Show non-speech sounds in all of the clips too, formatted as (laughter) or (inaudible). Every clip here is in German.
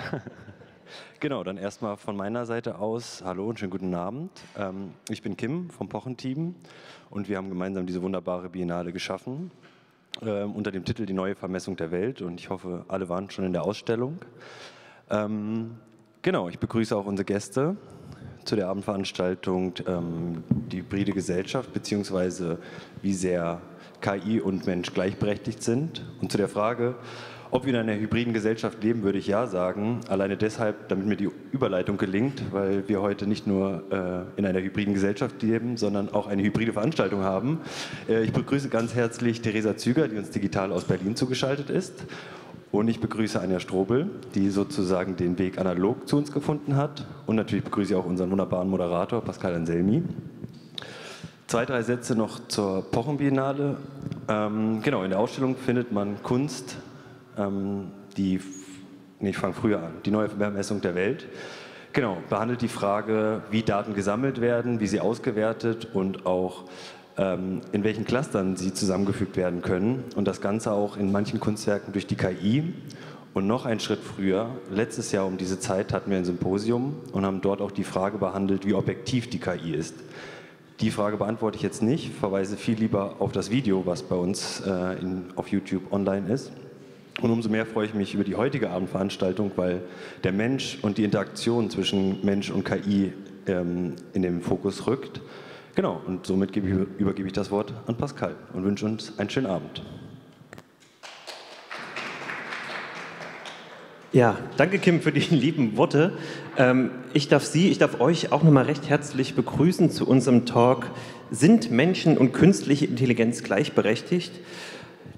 (laughs) Genau, dann erstmal von meiner Seite aus, hallo und schönen guten Abend. Ähm, ich bin Kim vom Pochen-Team und wir haben gemeinsam diese wunderbare Biennale geschaffen ähm, unter dem Titel Die neue Vermessung der Welt und ich hoffe, alle waren schon in der Ausstellung. Ähm, genau, ich begrüße auch unsere Gäste zu der Abendveranstaltung die hybride Gesellschaft beziehungsweise wie sehr KI und Mensch gleichberechtigt sind und zu der Frage, ob wir in einer hybriden Gesellschaft leben, würde ich ja sagen. Alleine deshalb, damit mir die Überleitung gelingt, weil wir heute nicht nur äh, in einer hybriden Gesellschaft leben, sondern auch eine hybride Veranstaltung haben. Äh, ich begrüße ganz herzlich Theresa Züger, die uns digital aus Berlin zugeschaltet ist. Und ich begrüße Anja Strobel, die sozusagen den Weg analog zu uns gefunden hat. Und natürlich begrüße ich auch unseren wunderbaren Moderator Pascal Anselmi. Zwei, drei Sätze noch zur Pochenbiennale. Ähm, genau, in der Ausstellung findet man Kunst, ähm, die, nee, ich fange früher an, die neue Vermessung der Welt. Genau, behandelt die Frage, wie Daten gesammelt werden, wie sie ausgewertet und auch ähm, in welchen Clustern sie zusammengefügt werden können. Und das Ganze auch in manchen Kunstwerken durch die KI. Und noch einen Schritt früher, letztes Jahr um diese Zeit hatten wir ein Symposium und haben dort auch die Frage behandelt, wie objektiv die KI ist. Die Frage beantworte ich jetzt nicht, verweise viel lieber auf das Video, was bei uns äh, in, auf YouTube online ist. Und umso mehr freue ich mich über die heutige Abendveranstaltung, weil der Mensch und die Interaktion zwischen Mensch und KI ähm, in den Fokus rückt. Genau, und somit ich, übergebe ich das Wort an Pascal und wünsche uns einen schönen Abend. Ja, danke Kim für die (laughs) lieben Worte. Ähm, ich darf Sie, ich darf euch auch nochmal recht herzlich begrüßen zu unserem Talk Sind Menschen und künstliche Intelligenz gleichberechtigt?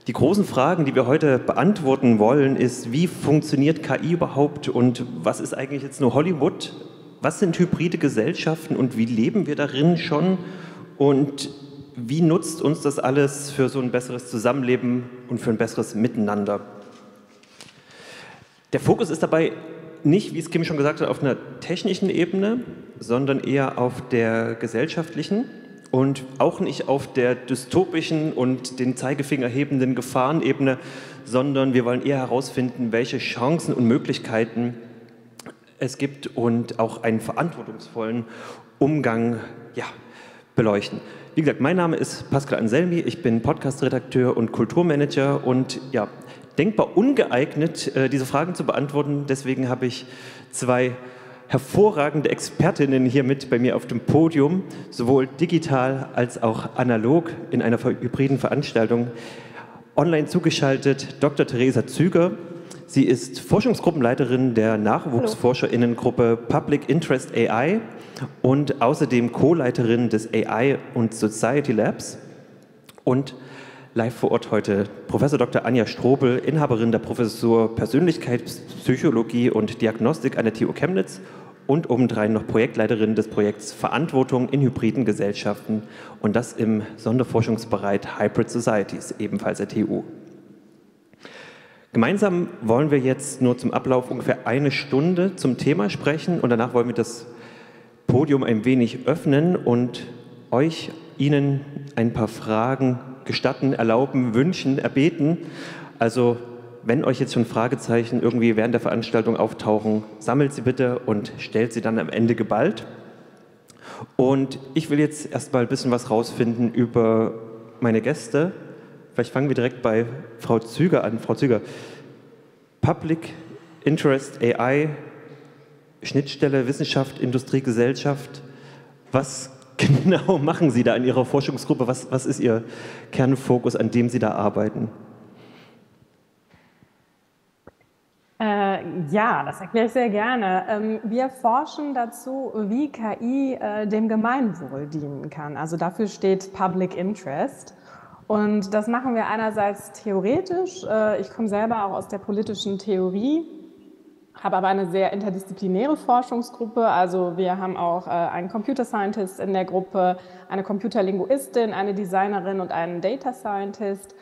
Die großen Fragen, die wir heute beantworten wollen, ist, wie funktioniert KI überhaupt und was ist eigentlich jetzt nur Hollywood? Was sind hybride Gesellschaften und wie leben wir darin schon? Und wie nutzt uns das alles für so ein besseres Zusammenleben und für ein besseres Miteinander? Der Fokus ist dabei nicht, wie es Kim schon gesagt hat, auf einer technischen Ebene, sondern eher auf der gesellschaftlichen und auch nicht auf der dystopischen und den Zeigefinger hebenden Gefahrenebene, sondern wir wollen eher herausfinden, welche Chancen und Möglichkeiten es gibt und auch einen verantwortungsvollen Umgang ja, beleuchten. Wie gesagt, mein Name ist Pascal Anselmi, ich bin Podcast-Redakteur und Kulturmanager und ja, denkbar ungeeignet, äh, diese Fragen zu beantworten. Deswegen habe ich zwei hervorragende Expertinnen hier mit bei mir auf dem Podium, sowohl digital als auch analog in einer hybriden Veranstaltung. Online zugeschaltet Dr. Theresa Züger. Sie ist Forschungsgruppenleiterin der Nachwuchsforscherinnengruppe Public Interest AI und außerdem Co-Leiterin des AI und Society Labs. Und live vor Ort heute Professor Dr. Anja Strobel, Inhaberin der Professur Persönlichkeitspsychologie und Diagnostik an der TU Chemnitz und obendrein noch Projektleiterin des Projekts Verantwortung in hybriden Gesellschaften und das im Sonderforschungsbereich Hybrid Societies, ebenfalls der TU. Gemeinsam wollen wir jetzt nur zum Ablauf ungefähr eine Stunde zum Thema sprechen und danach wollen wir das Podium ein wenig öffnen und euch, Ihnen ein paar Fragen gestatten, erlauben, wünschen, erbeten. Also wenn euch jetzt schon Fragezeichen irgendwie während der Veranstaltung auftauchen, sammelt sie bitte und stellt sie dann am Ende geballt. Und ich will jetzt erstmal ein bisschen was rausfinden über meine Gäste. Vielleicht fangen wir direkt bei Frau Züger an. Frau Züger, Public Interest AI, Schnittstelle Wissenschaft, Industrie, Gesellschaft. Was (laughs) genau machen Sie da in Ihrer Forschungsgruppe? Was, was ist Ihr Kernfokus, an dem Sie da arbeiten? Äh, ja, das erkläre ich sehr gerne. Ähm, wir forschen dazu, wie KI äh, dem Gemeinwohl dienen kann. Also dafür steht Public Interest. Und das machen wir einerseits theoretisch. Äh, ich komme selber auch aus der politischen Theorie, habe aber eine sehr interdisziplinäre Forschungsgruppe. Also wir haben auch äh, einen Computer Scientist in der Gruppe, eine Computerlinguistin, eine Designerin und einen Data Scientist.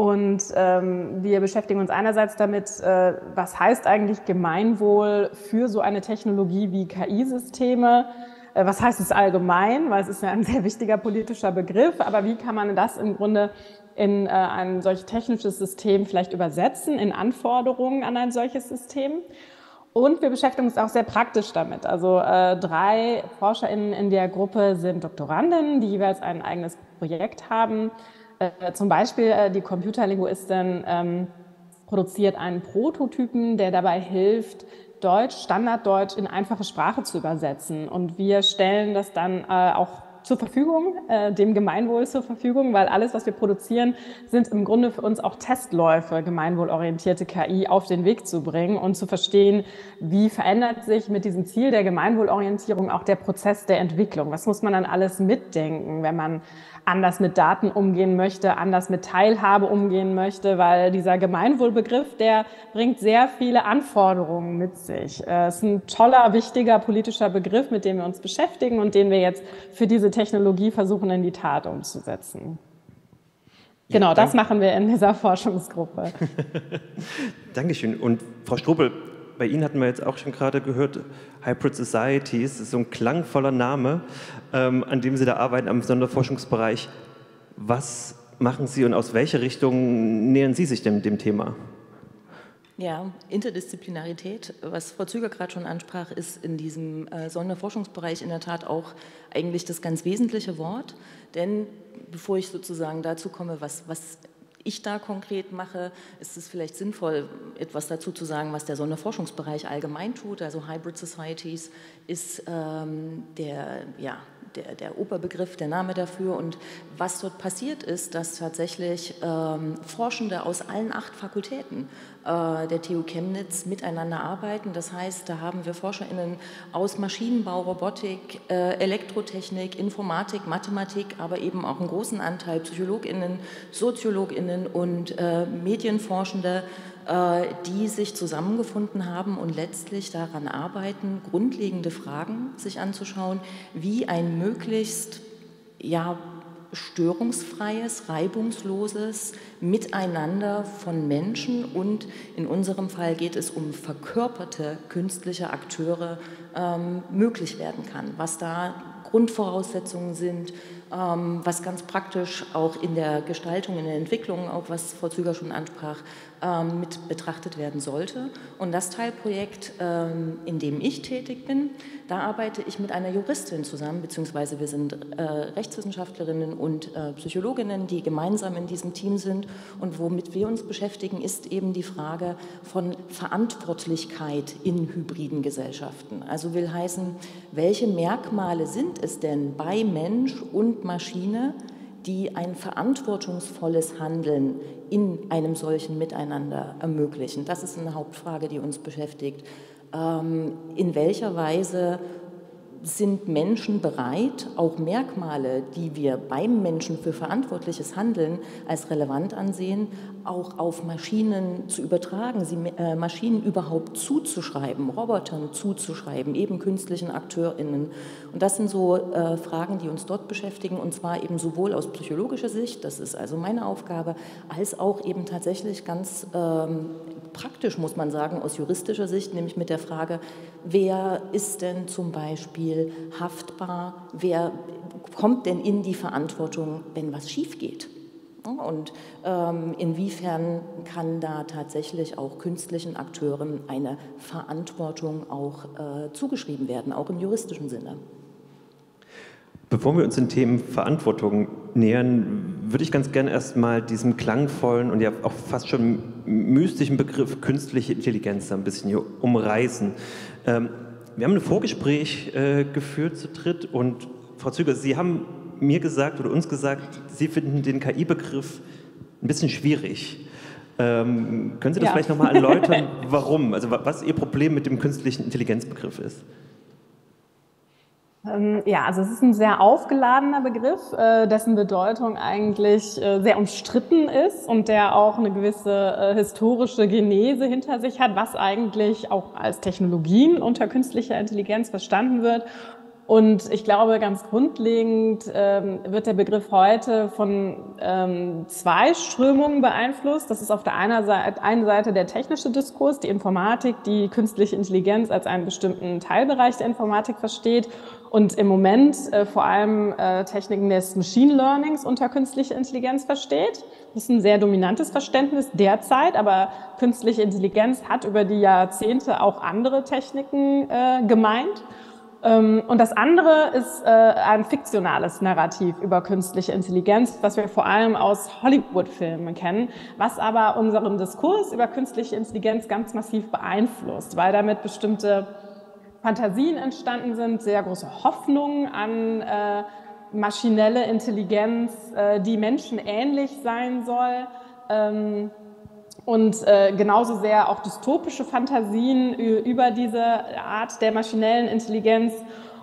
Und ähm, wir beschäftigen uns einerseits damit, äh, was heißt eigentlich Gemeinwohl für so eine Technologie wie KI-Systeme? Äh, was heißt es allgemein? Weil es ist ja ein (laughs) sehr wichtiger politischer Begriff. Aber wie kann man das im Grunde in äh, ein solch technisches System vielleicht übersetzen, in Anforderungen an ein solches System? Und wir beschäftigen uns auch sehr praktisch damit. Also äh, drei ForscherInnen in der Gruppe sind Doktorandinnen, die jeweils ein eigenes Projekt haben. Äh, zum Beispiel äh, die Computerlinguistin ähm, produziert einen Prototypen, der dabei hilft, Deutsch, Standarddeutsch in einfache Sprache zu übersetzen. Und wir stellen das dann äh, auch zur Verfügung, äh, dem Gemeinwohl zur Verfügung, weil alles, was wir produzieren, sind im Grunde für uns auch Testläufe, gemeinwohlorientierte KI auf den Weg zu bringen und zu verstehen, wie verändert sich mit diesem Ziel der Gemeinwohlorientierung auch der Prozess der Entwicklung. Was muss man dann alles mitdenken, wenn man anders mit Daten umgehen möchte, anders mit Teilhabe umgehen möchte, weil dieser Gemeinwohlbegriff, der bringt sehr viele Anforderungen mit sich. Äh, es ist ein toller, wichtiger politischer Begriff, mit dem wir uns beschäftigen und den wir jetzt für diese Technologie versuchen in die Tat umzusetzen. Genau, das machen wir in dieser Forschungsgruppe. (laughs) Dankeschön. Und Frau Strobel, bei Ihnen hatten wir jetzt auch schon gerade gehört, Hybrid Societies, ist so ein klangvoller Name, ähm, an dem Sie da arbeiten am Sonderforschungsbereich. Was machen Sie und aus welcher Richtung nähern Sie sich dem, dem Thema? Ja, Interdisziplinarität, was Frau Züger gerade schon ansprach, ist in diesem äh, Sonderforschungsbereich in der Tat auch eigentlich das ganz wesentliche Wort. Denn bevor ich sozusagen dazu komme, was, was ich da konkret mache, ist es vielleicht sinnvoll, etwas dazu zu sagen, was der Sonderforschungsbereich allgemein tut. Also Hybrid Societies ist ähm, der, ja, der, der Oberbegriff, der Name dafür. Und was dort passiert ist, dass tatsächlich ähm, Forschende aus allen acht Fakultäten äh, der TU Chemnitz miteinander arbeiten. Das heißt, da haben wir ForscherInnen aus Maschinenbau, Robotik, äh, Elektrotechnik, Informatik, Mathematik, aber eben auch einen großen Anteil PsychologInnen, SoziologInnen und äh, Medienforschende, die sich zusammengefunden haben und letztlich daran arbeiten, grundlegende Fragen sich anzuschauen, wie ein möglichst ja, störungsfreies, reibungsloses Miteinander von Menschen und in unserem Fall geht es um verkörperte künstliche Akteure ähm, möglich werden kann. Was da Grundvoraussetzungen sind, was ganz praktisch auch in der Gestaltung, in der Entwicklung, auch was Frau Züger schon ansprach, ähm, mit betrachtet werden sollte. Und das Teilprojekt, ähm, in dem ich tätig bin, da arbeite ich mit einer Juristin zusammen, beziehungsweise wir sind äh, Rechtswissenschaftlerinnen und äh, Psychologinnen, die gemeinsam in diesem Team sind. Und womit wir uns beschäftigen, ist eben die Frage von Verantwortlichkeit in hybriden Gesellschaften. Also will heißen, welche Merkmale sind es denn bei Mensch und Maschine, die ein verantwortungsvolles Handeln in einem solchen Miteinander ermöglichen. Das ist eine Hauptfrage, die uns beschäftigt. Ähm, in welcher Weise sind Menschen bereit, auch Merkmale, die wir beim Menschen für verantwortliches Handeln als relevant ansehen, auch auf Maschinen zu übertragen, sie äh, Maschinen überhaupt zuzuschreiben, Robotern zuzuschreiben, eben künstlichen AkteurInnen. Und das sind so äh, Fragen, die uns dort beschäftigen, und zwar eben sowohl aus psychologischer Sicht, das ist also meine Aufgabe, als auch eben tatsächlich ganz ähm, praktisch, muss man sagen, aus juristischer Sicht, nämlich mit der Frage, wer ist denn zum Beispiel haftbar, wer kommt denn in die Verantwortung, wenn was schief geht? Und ähm, inwiefern kann da tatsächlich auch künstlichen Akteuren eine Verantwortung auch äh, zugeschrieben werden, auch im juristischen Sinne? Bevor wir uns den Themen Verantwortung nähern, würde ich ganz gerne erstmal diesen klangvollen und ja auch fast schon mystischen Begriff künstliche Intelligenz ein bisschen hier umreißen. Ähm, wir haben ein Vorgespräch äh, geführt zu dritt und Frau Züger, Sie haben mir gesagt oder uns gesagt, Sie finden den KI-Begriff ein bisschen schwierig. Ähm, können Sie das ja. vielleicht nochmal erläutern, warum? Also was Ihr Problem mit dem künstlichen Intelligenzbegriff ist? Ähm, ja, also es ist ein sehr aufgeladener Begriff, äh, dessen Bedeutung eigentlich äh, sehr umstritten ist und der auch eine gewisse äh, historische Genese hinter sich hat, was eigentlich auch als Technologien unter künstlicher Intelligenz verstanden wird Und ich glaube, ganz grundlegend ähm, wird der Begriff heute von ähm, zwei Strömungen beeinflusst. Das ist auf der einen Seite, einen Seite der technische Diskurs, die Informatik, die künstliche Intelligenz als einen bestimmten Teilbereich der Informatik versteht und im Moment äh, vor allem äh, Techniken des Machine Learnings unter künstliche Intelligenz versteht. Das ist ein sehr dominantes Verständnis derzeit, aber künstliche Intelligenz hat über die Jahrzehnte auch andere Techniken äh, gemeint. Ähm, und das andere ist äh, ein fiktionales Narrativ über künstliche Intelligenz, was wir vor allem aus Hollywood-Filmen kennen, was aber unseren Diskurs über künstliche Intelligenz ganz massiv beeinflusst, weil damit bestimmte Fantasien entstanden sind, sehr große Hoffnungen an äh, maschinelle Intelligenz, äh, die menschenähnlich sein soll. Ähm, und äh, genauso sehr auch dystopische Fantasien über diese Art der maschinellen Intelligenz.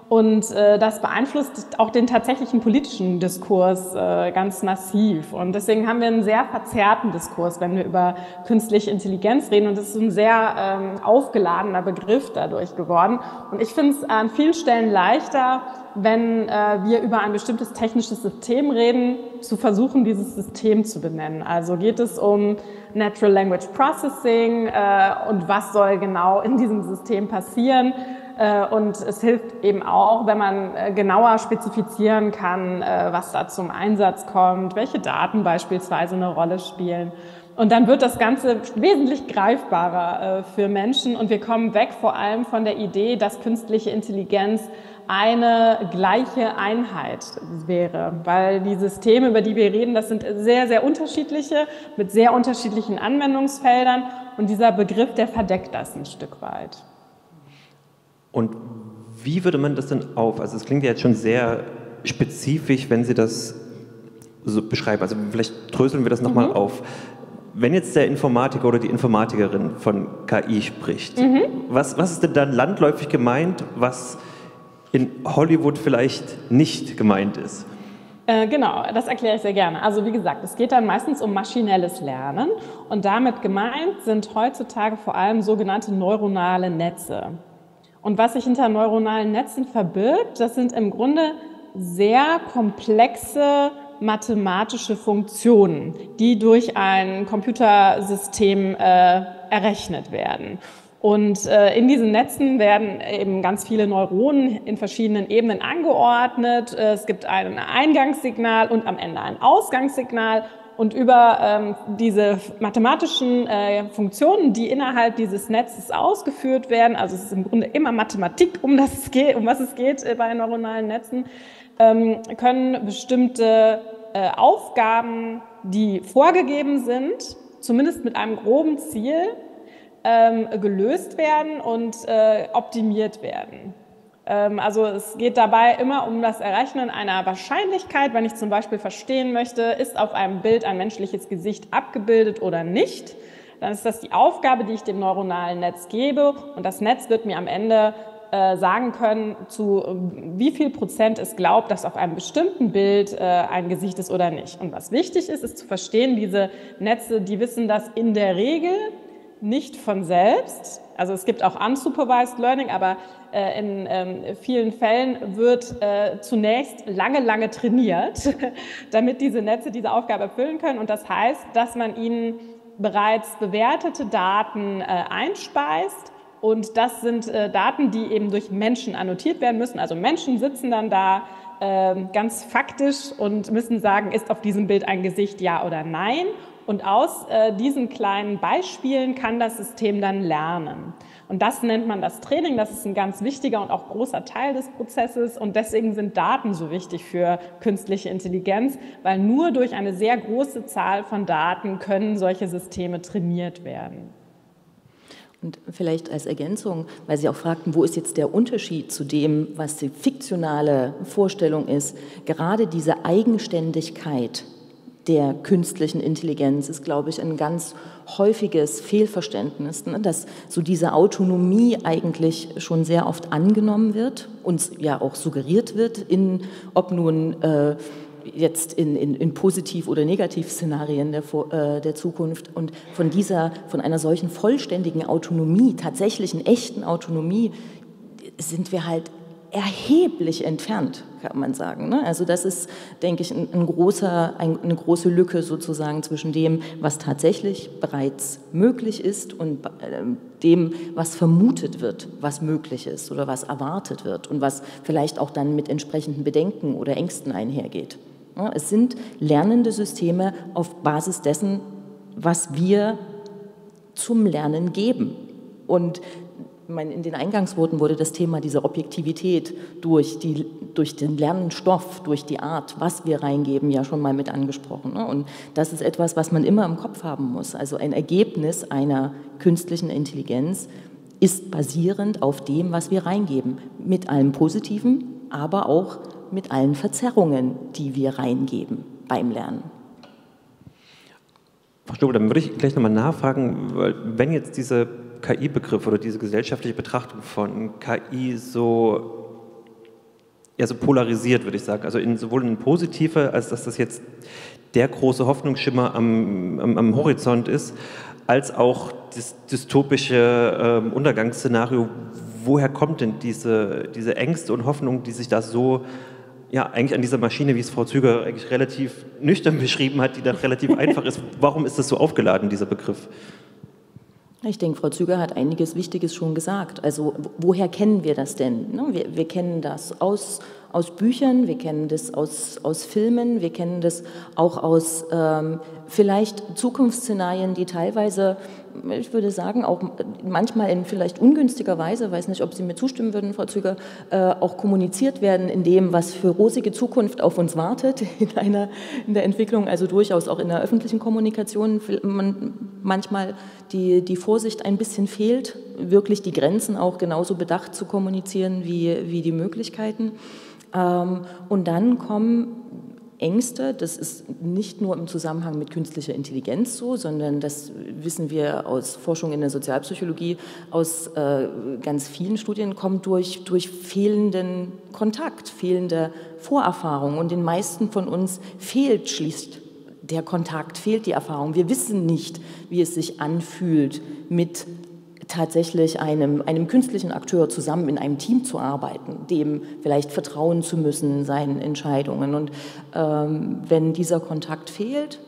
Und äh, das beeinflusst auch den tatsächlichen politischen Diskurs äh, ganz massiv. Und deswegen haben wir einen sehr verzerrten Diskurs, wenn wir über künstliche Intelligenz reden. Und es ist ein sehr ähm, aufgeladener Begriff dadurch geworden. Und ich finde es an vielen Stellen leichter, wenn äh, wir über ein bestimmtes technisches System reden, zu versuchen, dieses System zu benennen. Also geht es um Natural Language Processing äh, und was soll genau in diesem System passieren. Äh, und es hilft eben auch, wenn man äh, genauer spezifizieren kann, äh, was da zum Einsatz kommt, welche Daten beispielsweise eine Rolle spielen. Und dann wird das Ganze wesentlich greifbarer für Menschen und wir kommen weg vor allem von der Idee, dass künstliche Intelligenz eine gleiche Einheit wäre, weil die Systeme, über die wir reden, das sind sehr, sehr unterschiedliche mit sehr unterschiedlichen Anwendungsfeldern und dieser Begriff, der verdeckt das ein Stück weit. Und wie würde man das denn auf? Also es klingt ja jetzt schon sehr spezifisch, wenn Sie das so beschreiben. Also vielleicht dröseln wir das nochmal mhm. auf. Wenn jetzt der Informatiker oder die Informatikerin von KI spricht, mhm. was, was ist denn dann landläufig gemeint, was in Hollywood vielleicht nicht gemeint ist. Äh, genau, das erkläre ich sehr gerne. Also wie gesagt, es geht dann meistens um maschinelles Lernen und damit gemeint sind heutzutage vor allem sogenannte neuronale Netze. Und was sich hinter neuronalen Netzen verbirgt, das sind im Grunde sehr komplexe mathematische Funktionen, die durch ein Computersystem äh, errechnet werden. Und äh, in diesen Netzen werden eben ganz viele Neuronen in verschiedenen Ebenen angeordnet. Äh, es gibt ein Eingangssignal und am Ende ein Ausgangssignal. Und über ähm, diese mathematischen äh, Funktionen, die innerhalb dieses Netzes ausgeführt werden, also es ist im Grunde immer Mathematik, um, das es geht, um was es geht äh, bei neuronalen Netzen, ähm, können bestimmte äh, Aufgaben, die vorgegeben sind, zumindest mit einem groben Ziel, ähm, gelöst werden und äh, optimiert werden. Ähm, also es geht dabei immer um das Errechnen einer Wahrscheinlichkeit, wenn ich zum Beispiel verstehen möchte, ist auf einem Bild ein menschliches Gesicht abgebildet oder nicht. Dann ist das die Aufgabe, die ich dem neuronalen Netz gebe und das Netz wird mir am Ende äh, sagen können, zu wie viel Prozent es glaubt, dass auf einem bestimmten Bild äh, ein Gesicht ist oder nicht. Und was wichtig ist, ist zu verstehen, diese Netze, die wissen das in der Regel nicht von selbst. Also es gibt auch unsupervised Learning, aber in ähm, vielen Fällen wird äh, zunächst lange, lange trainiert, (laughs) damit diese Netze diese Aufgabe erfüllen können. Und das heißt, dass man ihnen bereits bewertete Daten äh, einspeist. Und das sind äh, Daten, die eben durch Menschen annotiert werden müssen. Also Menschen sitzen dann da ähm, ganz faktisch und müssen sagen, ist auf diesem Bild ein Gesicht ja oder nein. Und aus äh, diesen kleinen Beispielen kann das System dann lernen. Und das nennt man das Training. Das ist ein ganz wichtiger und auch großer Teil des Prozesses. Und deswegen sind Daten so wichtig für künstliche Intelligenz, weil nur durch eine sehr große Zahl von Daten können solche Systeme trainiert werden. Und vielleicht als Ergänzung, weil Sie auch fragten, wo ist jetzt der Unterschied zu dem, was die fiktionale Vorstellung ist, gerade diese Eigenständigkeit der künstlichen Intelligenz ist, glaube ich, ein ganz häufiges Fehlverständnis, ne? dass so diese Autonomie eigentlich schon sehr oft angenommen wird, uns ja auch suggeriert wird, in, ob nun äh, jetzt in, in, in Positiv- oder Negativszenarien der, äh, der Zukunft. Und von dieser, von einer solchen vollständigen Autonomie, tatsächlichen, echten Autonomie, sind wir halt erheblich entfernt, kann man sagen. Ne? Also das ist, denke ich, ein, großer, ein, eine große Lücke sozusagen zwischen dem, was tatsächlich bereits möglich ist und äh, dem, was vermutet wird, was möglich ist oder was erwartet wird und was vielleicht auch dann mit entsprechenden Bedenken oder Ängsten einhergeht. Ja, es sind lernende Systeme auf Basis dessen, was wir zum Lernen geben. Und in den Eingangsworten wurde das Thema dieser Objektivität durch, die, durch den Lernstoff, durch die Art, was wir reingeben, ja schon mal mit angesprochen. Ne? Und das ist etwas, was man immer im Kopf haben muss. Also ein Ergebnis einer künstlichen Intelligenz ist basierend auf dem, was wir reingeben, mit allem Positiven, aber auch mit allen Verzerrungen, die wir reingeben beim Lernen. Frau Stobel, dann würde ich gleich nochmal nachfragen, wenn jetzt diese KI-Begriff oder diese gesellschaftliche Betrachtung von KI so, ja, so polarisiert, würde ich sagen. Also in, sowohl in positive, als dass das jetzt der große Hoffnungsschimmer am, am, am Horizont ist, als auch das dystopische ähm, Untergangsszenario. Woher kommt denn diese, diese Ängste und Hoffnung, die sich da so ja, eigentlich an dieser Maschine, wie es Frau Züger eigentlich relativ nüchtern (laughs) beschrieben hat, die dann relativ einfach ist. Warum ist das so aufgeladen, dieser Begriff? Ich denke, Frau Züger hat einiges Wichtiges schon gesagt. Also woher kennen wir das denn? Ne, wir, wir kennen das aus, aus Büchern, wir kennen das aus, aus Filmen, wir kennen das auch aus ähm, vielleicht Zukunftsszenarien, die teilweise ich würde sagen, auch manchmal in vielleicht ungünstiger Weise, weiß nicht, ob Sie mir zustimmen würden, Frau Züger, äh, auch kommuniziert werden in dem, was für rosige Zukunft auf uns wartet (laughs) in, einer, in der Entwicklung, also durchaus auch in der öffentlichen Kommunikation man, manchmal die, die Vorsicht ein bisschen fehlt, wirklich die Grenzen auch genauso bedacht zu kommunizieren wie, wie die Möglichkeiten. Ähm, und dann kommen Ängste. Das ist nicht nur im Zusammenhang mit künstlicher Intelligenz so, sondern das wissen wir aus Forschung in der Sozialpsychologie, aus äh, ganz vielen Studien, kommt durch, durch fehlenden Kontakt, fehlende Vorerfahrung. Und den meisten von uns fehlt schließlich der Kontakt, fehlt die Erfahrung. Wir wissen nicht, wie es sich anfühlt, mit tatsächlich einem, einem künstlichen Akteur zusammen in einem Team zu arbeiten, dem vielleicht vertrauen zu müssen, seinen Entscheidungen. Und ähm, wenn dieser Kontakt fehlt,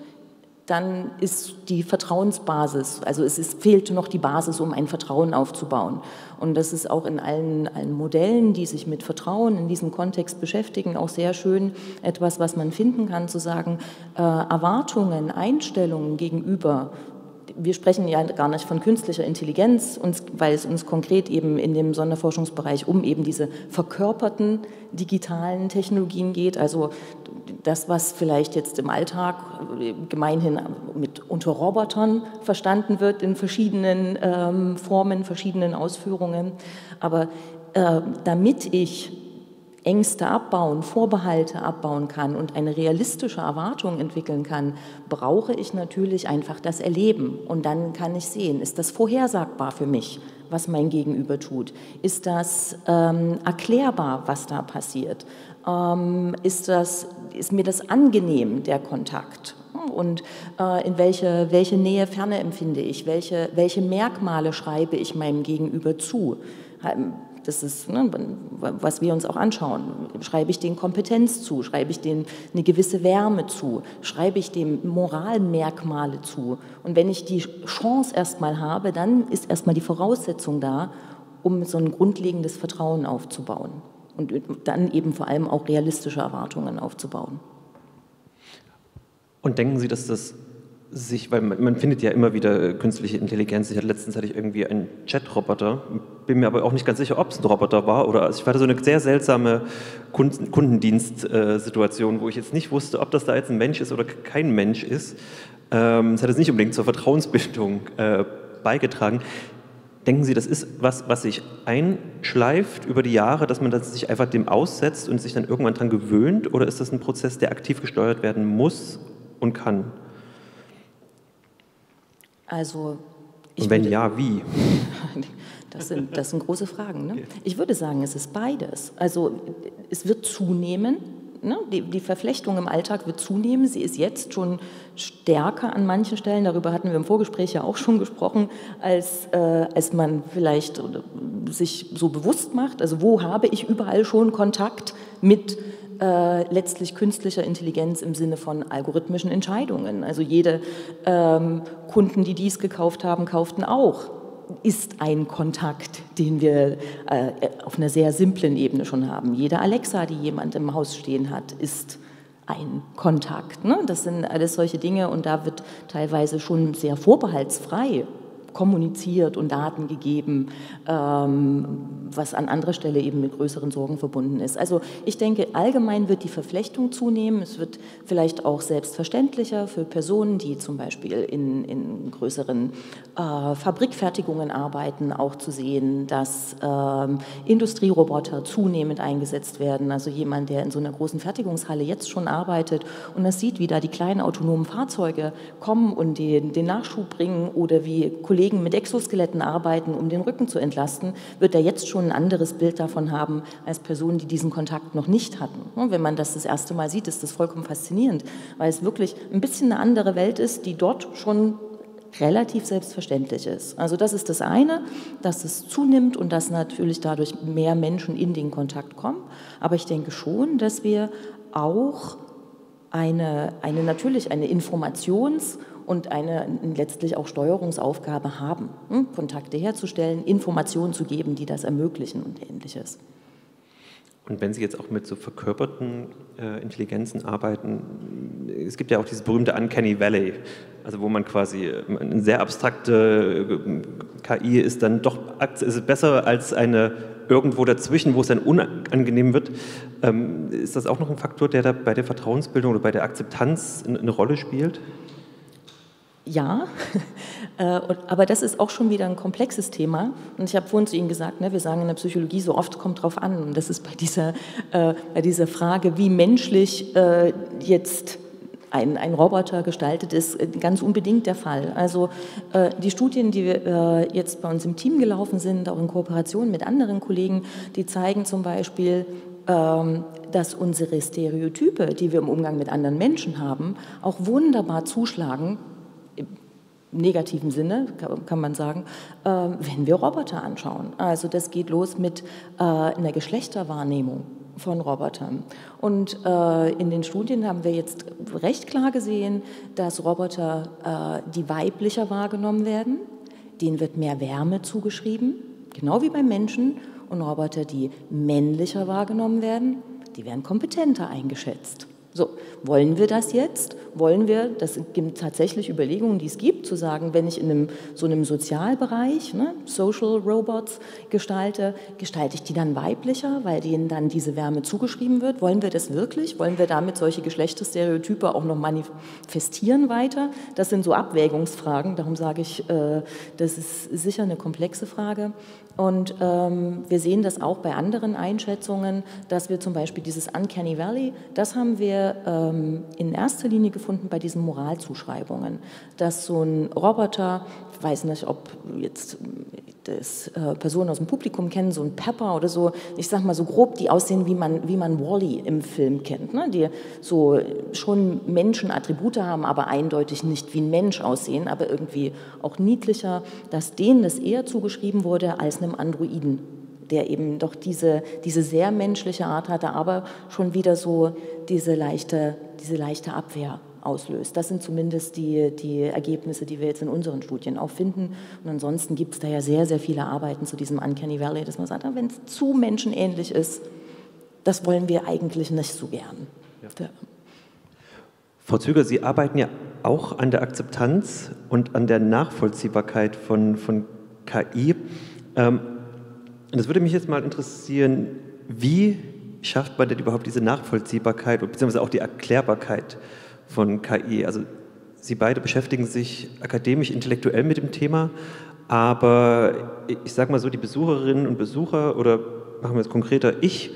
dann ist die Vertrauensbasis, also es ist, fehlt noch die Basis, um ein Vertrauen aufzubauen. Und das ist auch in allen, allen Modellen, die sich mit Vertrauen in diesem Kontext beschäftigen, auch sehr schön etwas, was man finden kann, zu sagen, äh, Erwartungen, Einstellungen gegenüber wir sprechen ja gar nicht von künstlicher Intelligenz, weil es uns konkret eben in dem Sonderforschungsbereich um eben diese verkörperten digitalen Technologien geht. Also das, was vielleicht jetzt im Alltag gemeinhin mit unter Robotern verstanden wird in verschiedenen ähm, Formen, verschiedenen Ausführungen. Aber äh, damit ich Ängste abbauen, Vorbehalte abbauen kann und eine realistische Erwartung entwickeln kann, brauche ich natürlich einfach das Erleben. Und dann kann ich sehen, ist das vorhersagbar für mich, was mein Gegenüber tut? Ist das ähm, erklärbar, was da passiert? Ähm, ist, das, ist mir das angenehm, der Kontakt? Und äh, in welche, welche Nähe, Ferne empfinde ich? Welche, welche Merkmale schreibe ich meinem Gegenüber zu? Das ist, ne, was wir uns auch anschauen. Schreibe ich den Kompetenz zu? Schreibe ich dem eine gewisse Wärme zu? Schreibe ich dem Moralmerkmale zu? Und wenn ich die Chance erstmal habe, dann ist erstmal die Voraussetzung da, um so ein grundlegendes Vertrauen aufzubauen und dann eben vor allem auch realistische Erwartungen aufzubauen. Und denken Sie, dass das sich, weil man, man, findet ja immer wieder künstliche Intelligenz. Ich hatte letztens hatte ich irgendwie einen Chat-Roboter, bin mir aber auch nicht ganz sicher, ob es ein Roboter war oder also ich hatte so eine sehr seltsame Kunden, Kundendienstsituation, wo ich jetzt nicht wusste, ob das da jetzt ein Mensch ist oder kein Mensch ist. Ähm, es hat jetzt nicht unbedingt zur Vertrauensbildung äh, beigetragen. Denken Sie, das ist was, was sich einschleift über die Jahre, dass man das sich einfach dem aussetzt und sich dann irgendwann daran gewöhnt? Oder ist das ein Prozess, der aktiv gesteuert werden muss und kann? Also Und wenn würde, ja, wie? (laughs) Das sind, das sind große Fragen. Ne? Ich würde sagen, es ist beides. Also es wird zunehmen. Ne? Die, die, Verflechtung im Alltag wird zunehmen. Sie ist jetzt schon stärker an manchen Stellen. Darüber hatten wir im Vorgespräch ja auch schon gesprochen, als, äh, als man vielleicht sich so bewusst macht. Also wo habe ich überall schon Kontakt mit äh, letztlich künstlicher Intelligenz im Sinne von algorithmischen Entscheidungen. Also jede ähm, Kunden, die dies gekauft haben, kauften auch ist ein Kontakt, den wir äh, auf einer sehr simplen Ebene schon haben. Jede Alexa, die jemand im Haus stehen hat, ist ein Kontakt. Ne? Das sind alles solche Dinge und da wird teilweise schon sehr vorbehaltsfrei kommuniziert und Daten gegeben, ähm, was an anderer Stelle eben mit größeren Sorgen verbunden ist. Also ich denke, allgemein wird die Verflechtung zunehmen. Es wird vielleicht auch selbstverständlicher für Personen, die zum Beispiel in, in größeren äh, Fabrikfertigungen arbeiten, auch zu sehen, dass ähm, Industrieroboter zunehmend eingesetzt werden. Also jemand, der in so einer großen Fertigungshalle jetzt schon arbeitet und das sieht, wie da die kleinen autonomen Fahrzeuge kommen und den, den Nachschub bringen oder wie Kollegen Kollegen mit Exoskeletten arbeiten, um den Rücken zu entlasten, wird er jetzt schon ein anderes Bild davon haben als Personen, die diesen Kontakt noch nicht hatten. Wenn man das das erste Mal sieht, ist das vollkommen faszinierend, weil es wirklich ein bisschen eine andere Welt ist, die dort schon relativ selbstverständlich ist. Also das ist das eine, dass es zunimmt und dass natürlich dadurch mehr Menschen in den Kontakt kommen. Aber ich denke schon, dass wir auch eine, eine natürlich eine Informations- und eine letztlich auch Steuerungsaufgabe haben, hm? Kontakte herzustellen, Informationen zu geben, die das ermöglichen und ähnliches. Und wenn Sie jetzt auch mit so verkörperten äh, Intelligenzen arbeiten, es gibt ja auch dieses berühmte Uncanny Valley, also wo man quasi äh, eine sehr abstrakte äh, KI ist dann doch ist besser als eine irgendwo dazwischen, wo es dann unangenehm wird. Ähm, ist das auch noch ein Faktor, der da bei der Vertrauensbildung oder bei der Akzeptanz eine Rolle spielt? Ja, (laughs) äh, aber das ist auch schon wieder ein komplexes Thema. Und ich habe vorhin zu Ihnen gesagt, ne, wir sagen in der Psychologie, so oft kommt drauf an. Und das ist bei dieser, äh, bei dieser Frage, wie menschlich äh, jetzt ein, ein Roboter gestaltet ist, ganz unbedingt der Fall. Also die Studien, die wir jetzt bei uns im Team gelaufen sind, auch in Kooperation mit anderen Kollegen, die zeigen zum Beispiel, ähm, dass unsere Stereotype, die wir im Umgang mit anderen Menschen haben, auch wunderbar zuschlagen negativen Sinne, kann man sagen, ähm, wenn wir Roboter anschauen. Also das geht los mit äh, einer Geschlechterwahrnehmung von Robotern. Und äh, in den Studien haben wir jetzt recht klar gesehen, dass Roboter, äh, die weiblicher wahrgenommen werden, denen wird mehr Wärme zugeschrieben, genau wie beim Menschen. Und Roboter, die männlicher wahrgenommen werden, die werden kompetenter eingeschätzt. So, wollen wir das jetzt? Wollen wir, das sind tatsächlich Überlegungen, die es gibt, zu sagen, wenn ich in einem, so einem Sozialbereich ne, Social Robots gestalte, gestalte ich die dann weiblicher, weil denen dann diese Wärme zugeschrieben wird? Wollen wir das wirklich? Wollen wir damit solche Geschlechterstereotype auch noch manifestieren weiter? Das sind so Abwägungsfragen, darum sage ich, äh, das ist sicher eine komplexe Frage. Und ähm, wir sehen das auch bei anderen Einschätzungen, dass wir zum Beispiel dieses Uncanny Valley, das haben wir ähm, in erster Linie gefunden bei diesen Moralzuschreibungen, dass so ein Roboter, weiß nicht, ob jetzt das äh, Personen aus dem Publikum kennen, so ein Pepper oder so, ich sag mal so grob, die aussehen, wie man, wie man Wally im Film kennt, ne? die so schon Menschenattribute haben, aber eindeutig nicht wie ein Mensch aussehen, aber irgendwie auch niedlicher, dass denen das eher zugeschrieben wurde als einem Androiden der eben doch diese, diese sehr menschliche Art hatte, aber schon wieder so diese leichte, diese leichte Abwehr auslöst. Das sind zumindest die, die Ergebnisse, die wir jetzt in unseren Studien auch finden. Und ansonsten gibt es da ja sehr, sehr viele Arbeiten zu diesem Uncanny Valley, dass man sagt, wenn es zu menschenähnlich ist, das wollen wir eigentlich nicht so gern. Ja. Frau Züger, Sie arbeiten ja auch an der Akzeptanz und an der Nachvollziehbarkeit von, von KI. Ähm, und es würde mich jetzt mal interessieren, wie schafft man denn überhaupt diese Nachvollziehbarkeit beziehungsweise auch die Erklärbarkeit von KI. Also Sie beide beschäftigen sich akademisch, intellektuell mit dem Thema, aber ich sage mal so, die Besucherinnen und Besucher oder machen wir es konkreter, ich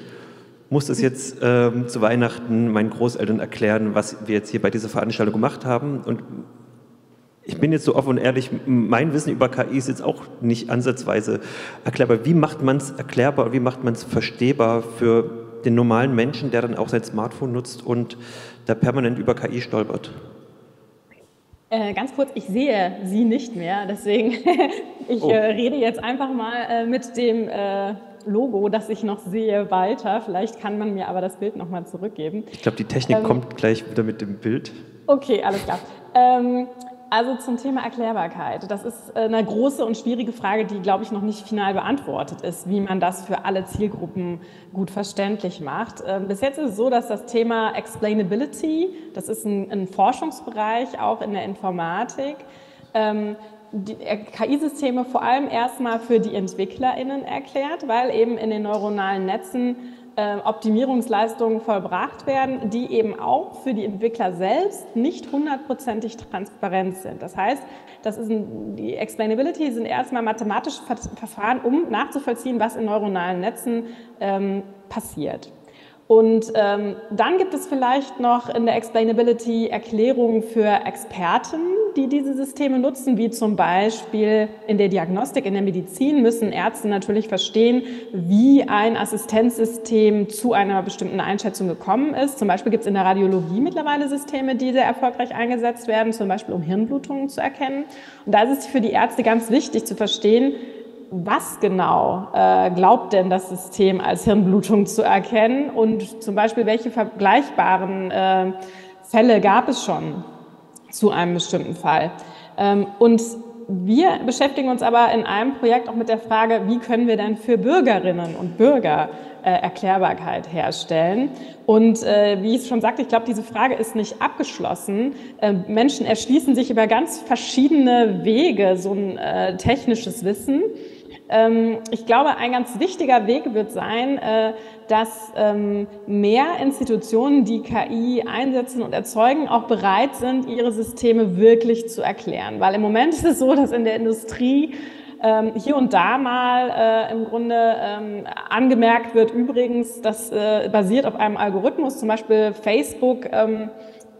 muss das jetzt ähm, zu Weihnachten meinen Großeltern erklären, was wir jetzt hier bei dieser Veranstaltung gemacht haben. Und ich bin jetzt so offen und ehrlich, mein Wissen über KI ist jetzt auch nicht ansatzweise erklärbar. Wie macht man es erklärbar, wie macht man es verstehbar für den normalen Menschen, der dann auch sein Smartphone nutzt und da permanent über KI stolpert? Äh, ganz kurz, ich sehe Sie nicht mehr, deswegen (laughs) ich oh. äh, rede jetzt einfach mal äh, mit dem Logo, das ich noch sehe, weiter. Vielleicht kann man mir aber das Bild nochmal zurückgeben. Ich glaube, die Technik ähm, kommt gleich wieder mit dem Bild. Okay, alles klar. Ähm, also zum Thema Erklärbarkeit. Das ist äh, eine große und schwierige Frage, die, glaube ich, noch nicht final beantwortet ist, wie man das für alle Zielgruppen gut verständlich macht. Ähm, bis jetzt ist es so, dass das Thema Explainability, das ist ein, ein Forschungsbereich, auch in der Informatik, ähm, KI-Systeme vor allem erstmal für die EntwicklerInnen erklärt, weil eben in den neuronalen Netzen äh, Optimierungsleistungen vollbracht werden, die eben auch für die Entwickler selbst nicht hundertprozentig transparent sind. Das heißt, das ist ein, die Explainability sind erstmal mathematische Verfahren, um nachzuvollziehen, was in neuronalen Netzen ähm, passiert. Und ähm, dann gibt es vielleicht noch in der Explainability Erklärungen für Experten, die diese Systeme nutzen, wie zum Beispiel in der Diagnostik, in der Medizin müssen Ärzte natürlich verstehen, wie ein Assistenzsystem zu einer bestimmten Einschätzung gekommen ist. Zum Beispiel gibt es in der Radiologie mittlerweile Systeme, die sehr erfolgreich eingesetzt werden, zum Beispiel um Hirnblutungen zu erkennen. Und da ist es für die Ärzte ganz wichtig zu verstehen, was genau äh, glaubt denn das System als Hirnblutung zu erkennen und zum Beispiel welche vergleichbaren äh, Fälle gab es schon zu einem bestimmten Fall. Ähm, und wir beschäftigen uns aber in einem Projekt auch mit der Frage, wie können wir denn für Bürgerinnen und Bürger äh, Erklärbarkeit herstellen. Und äh, wie ich schon sagte, ich glaube, diese Frage ist nicht abgeschlossen. Äh, Menschen erschließen sich über ganz verschiedene Wege so ein äh, technisches Wissen. Ähm, ich glaube, ein ganz wichtiger Weg wird sein, äh, dass ähm, mehr Institutionen, die KI einsetzen und erzeugen, auch bereit sind, ihre Systeme wirklich zu erklären. Weil im Moment ist es so, dass in der Industrie ähm, hier und da mal äh, im Grunde ähm, angemerkt wird, übrigens, das äh, basiert auf einem Algorithmus, zum Beispiel Facebook ähm,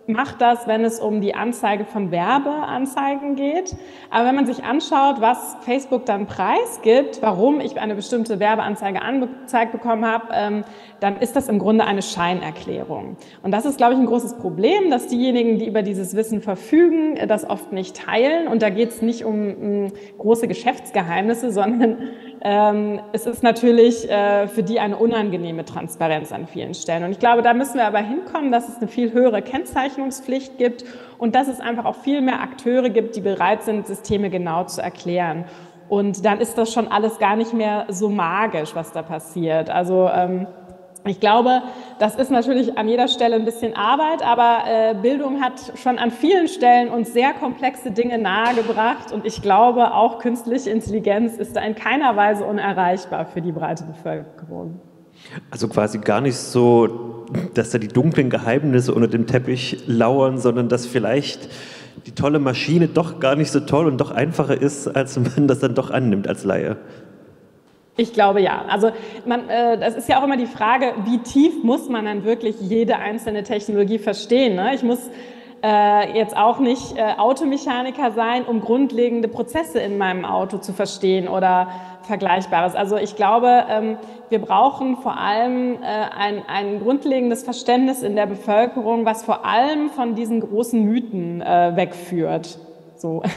macht das, wenn es um die Anzeige von Werbeanzeigen geht. Aber wenn man sich anschaut, was Facebook dann preisgibt, warum ich eine bestimmte Werbeanzeige angezeigt bekommen habe, ähm, dann ist das im Grunde eine Scheinerklärung. Und das ist, glaube ich, ein großes Problem, dass diejenigen, die über dieses Wissen verfügen, das oft nicht teilen. Und da geht es nicht um, um große Geschäftsgeheimnisse, sondern ähm, es ist natürlich äh, für die eine unangenehme Transparenz an vielen Stellen. Und ich glaube, da müssen wir aber hinkommen, dass es eine viel höhere Kennzeichnungspflicht gibt und dass es einfach auch viel mehr Akteure gibt, die bereit sind, Systeme genau zu erklären. Und dann ist das schon alles gar nicht mehr so magisch, was da passiert. Also ähm, ich glaube, das ist natürlich an jeder Stelle ein bisschen Arbeit, aber äh, Bildung hat schon an vielen Stellen uns sehr komplexe Dinge nahegebracht und ich glaube, auch künstliche Intelligenz ist da in keiner Weise unerreichbar für die breite Bevölkerung. Also quasi gar nicht so, dass da die dunklen Geheimnisse unter dem Teppich lauern, sondern dass vielleicht die tolle Maschine doch gar nicht so toll und doch einfacher ist, als man das dann doch annimmt als Laie. Ich glaube ja. Also man, äh, das ist ja auch immer die Frage, wie tief muss man dann wirklich jede einzelne Technologie verstehen. Ne? Ich muss äh, jetzt auch nicht äh, Automechaniker sein, um grundlegende Prozesse in meinem Auto zu verstehen oder Vergleichbares. Also ich glaube, ähm, wir brauchen vor allem äh, ein, ein grundlegendes Verständnis in der Bevölkerung, was vor allem von diesen großen Mythen äh, wegführt. So. (laughs)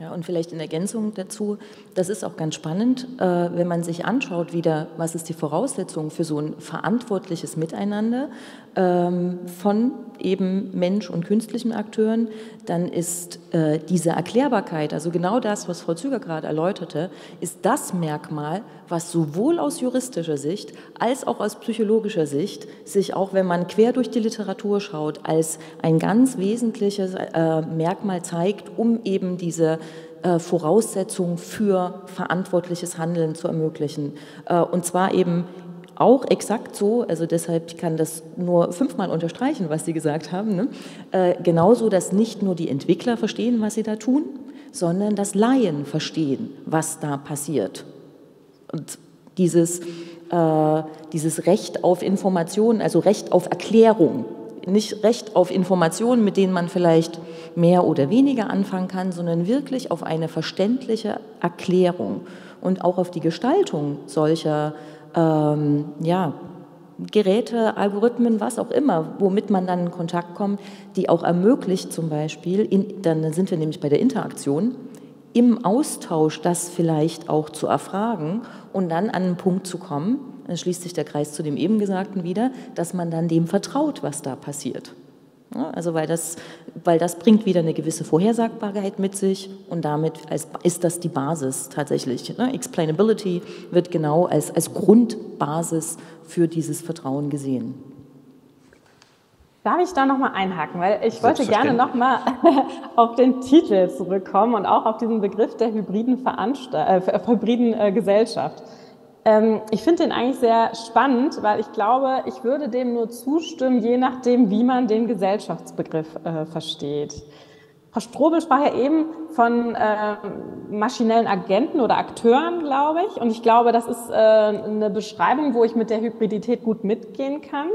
Ja, und vielleicht in Ergänzung dazu, das ist auch ganz spannend, äh, wenn man sich anschaut, wieder, was ist die Voraussetzung für so ein verantwortliches Miteinander ähm, von eben Mensch und künstlichen Akteuren, dann ist äh, diese Erklärbarkeit, also genau das, was Frau Züger gerade erläuterte, ist das Merkmal, was sowohl aus juristischer Sicht als auch aus psychologischer Sicht sich auch, wenn man quer durch die Literatur schaut, als ein ganz wesentliches äh, Merkmal zeigt, um eben diese äh, Voraussetzungen für verantwortliches Handeln zu ermöglichen. Äh, und zwar eben auch exakt so, also deshalb kann das nur fünfmal unterstreichen, was Sie gesagt haben, ne? äh, genauso, dass nicht nur die Entwickler verstehen, was sie da tun, sondern dass Laien verstehen, was da passiert. Und dieses, äh, dieses Recht auf Information, also Recht auf Erklärung, nicht Recht auf Informationen, mit denen man vielleicht mehr oder weniger anfangen kann, sondern wirklich auf eine verständliche Erklärung und auch auf die Gestaltung solcher ähm, ja, Geräte, Algorithmen, was auch immer, womit man dann in Kontakt kommt, die auch ermöglicht zum Beispiel, in, dann sind wir nämlich bei der Interaktion, im Austausch das vielleicht auch zu erfragen und dann an einen Punkt zu kommen, dann schließt sich der Kreis zu dem eben Gesagten wieder, dass man dann dem vertraut, was da passiert. Ja, also weil das, weil das bringt wieder eine gewisse Vorhersagbarkeit mit sich und damit als, ist das die Basis tatsächlich. Ne? Explainability wird genau als, als Grundbasis für dieses Vertrauen gesehen. Darf ich da nochmal einhaken? Weil ich wollte gerne nochmal (laughs) auf den Titel zurückkommen und auch auf diesen Begriff der hybriden, Veranstalt äh, hybriden äh, Gesellschaft. Ähm, ich finde den eigentlich sehr spannend, weil ich glaube, ich würde dem nur zustimmen, je nachdem, wie man den Gesellschaftsbegriff äh, versteht. Frau Strobel sprach ja eben von äh, maschinellen Agenten oder Akteuren, glaube ich. Und ich glaube, das ist äh, eine Beschreibung, wo ich mit der Hybridität gut mitgehen kann.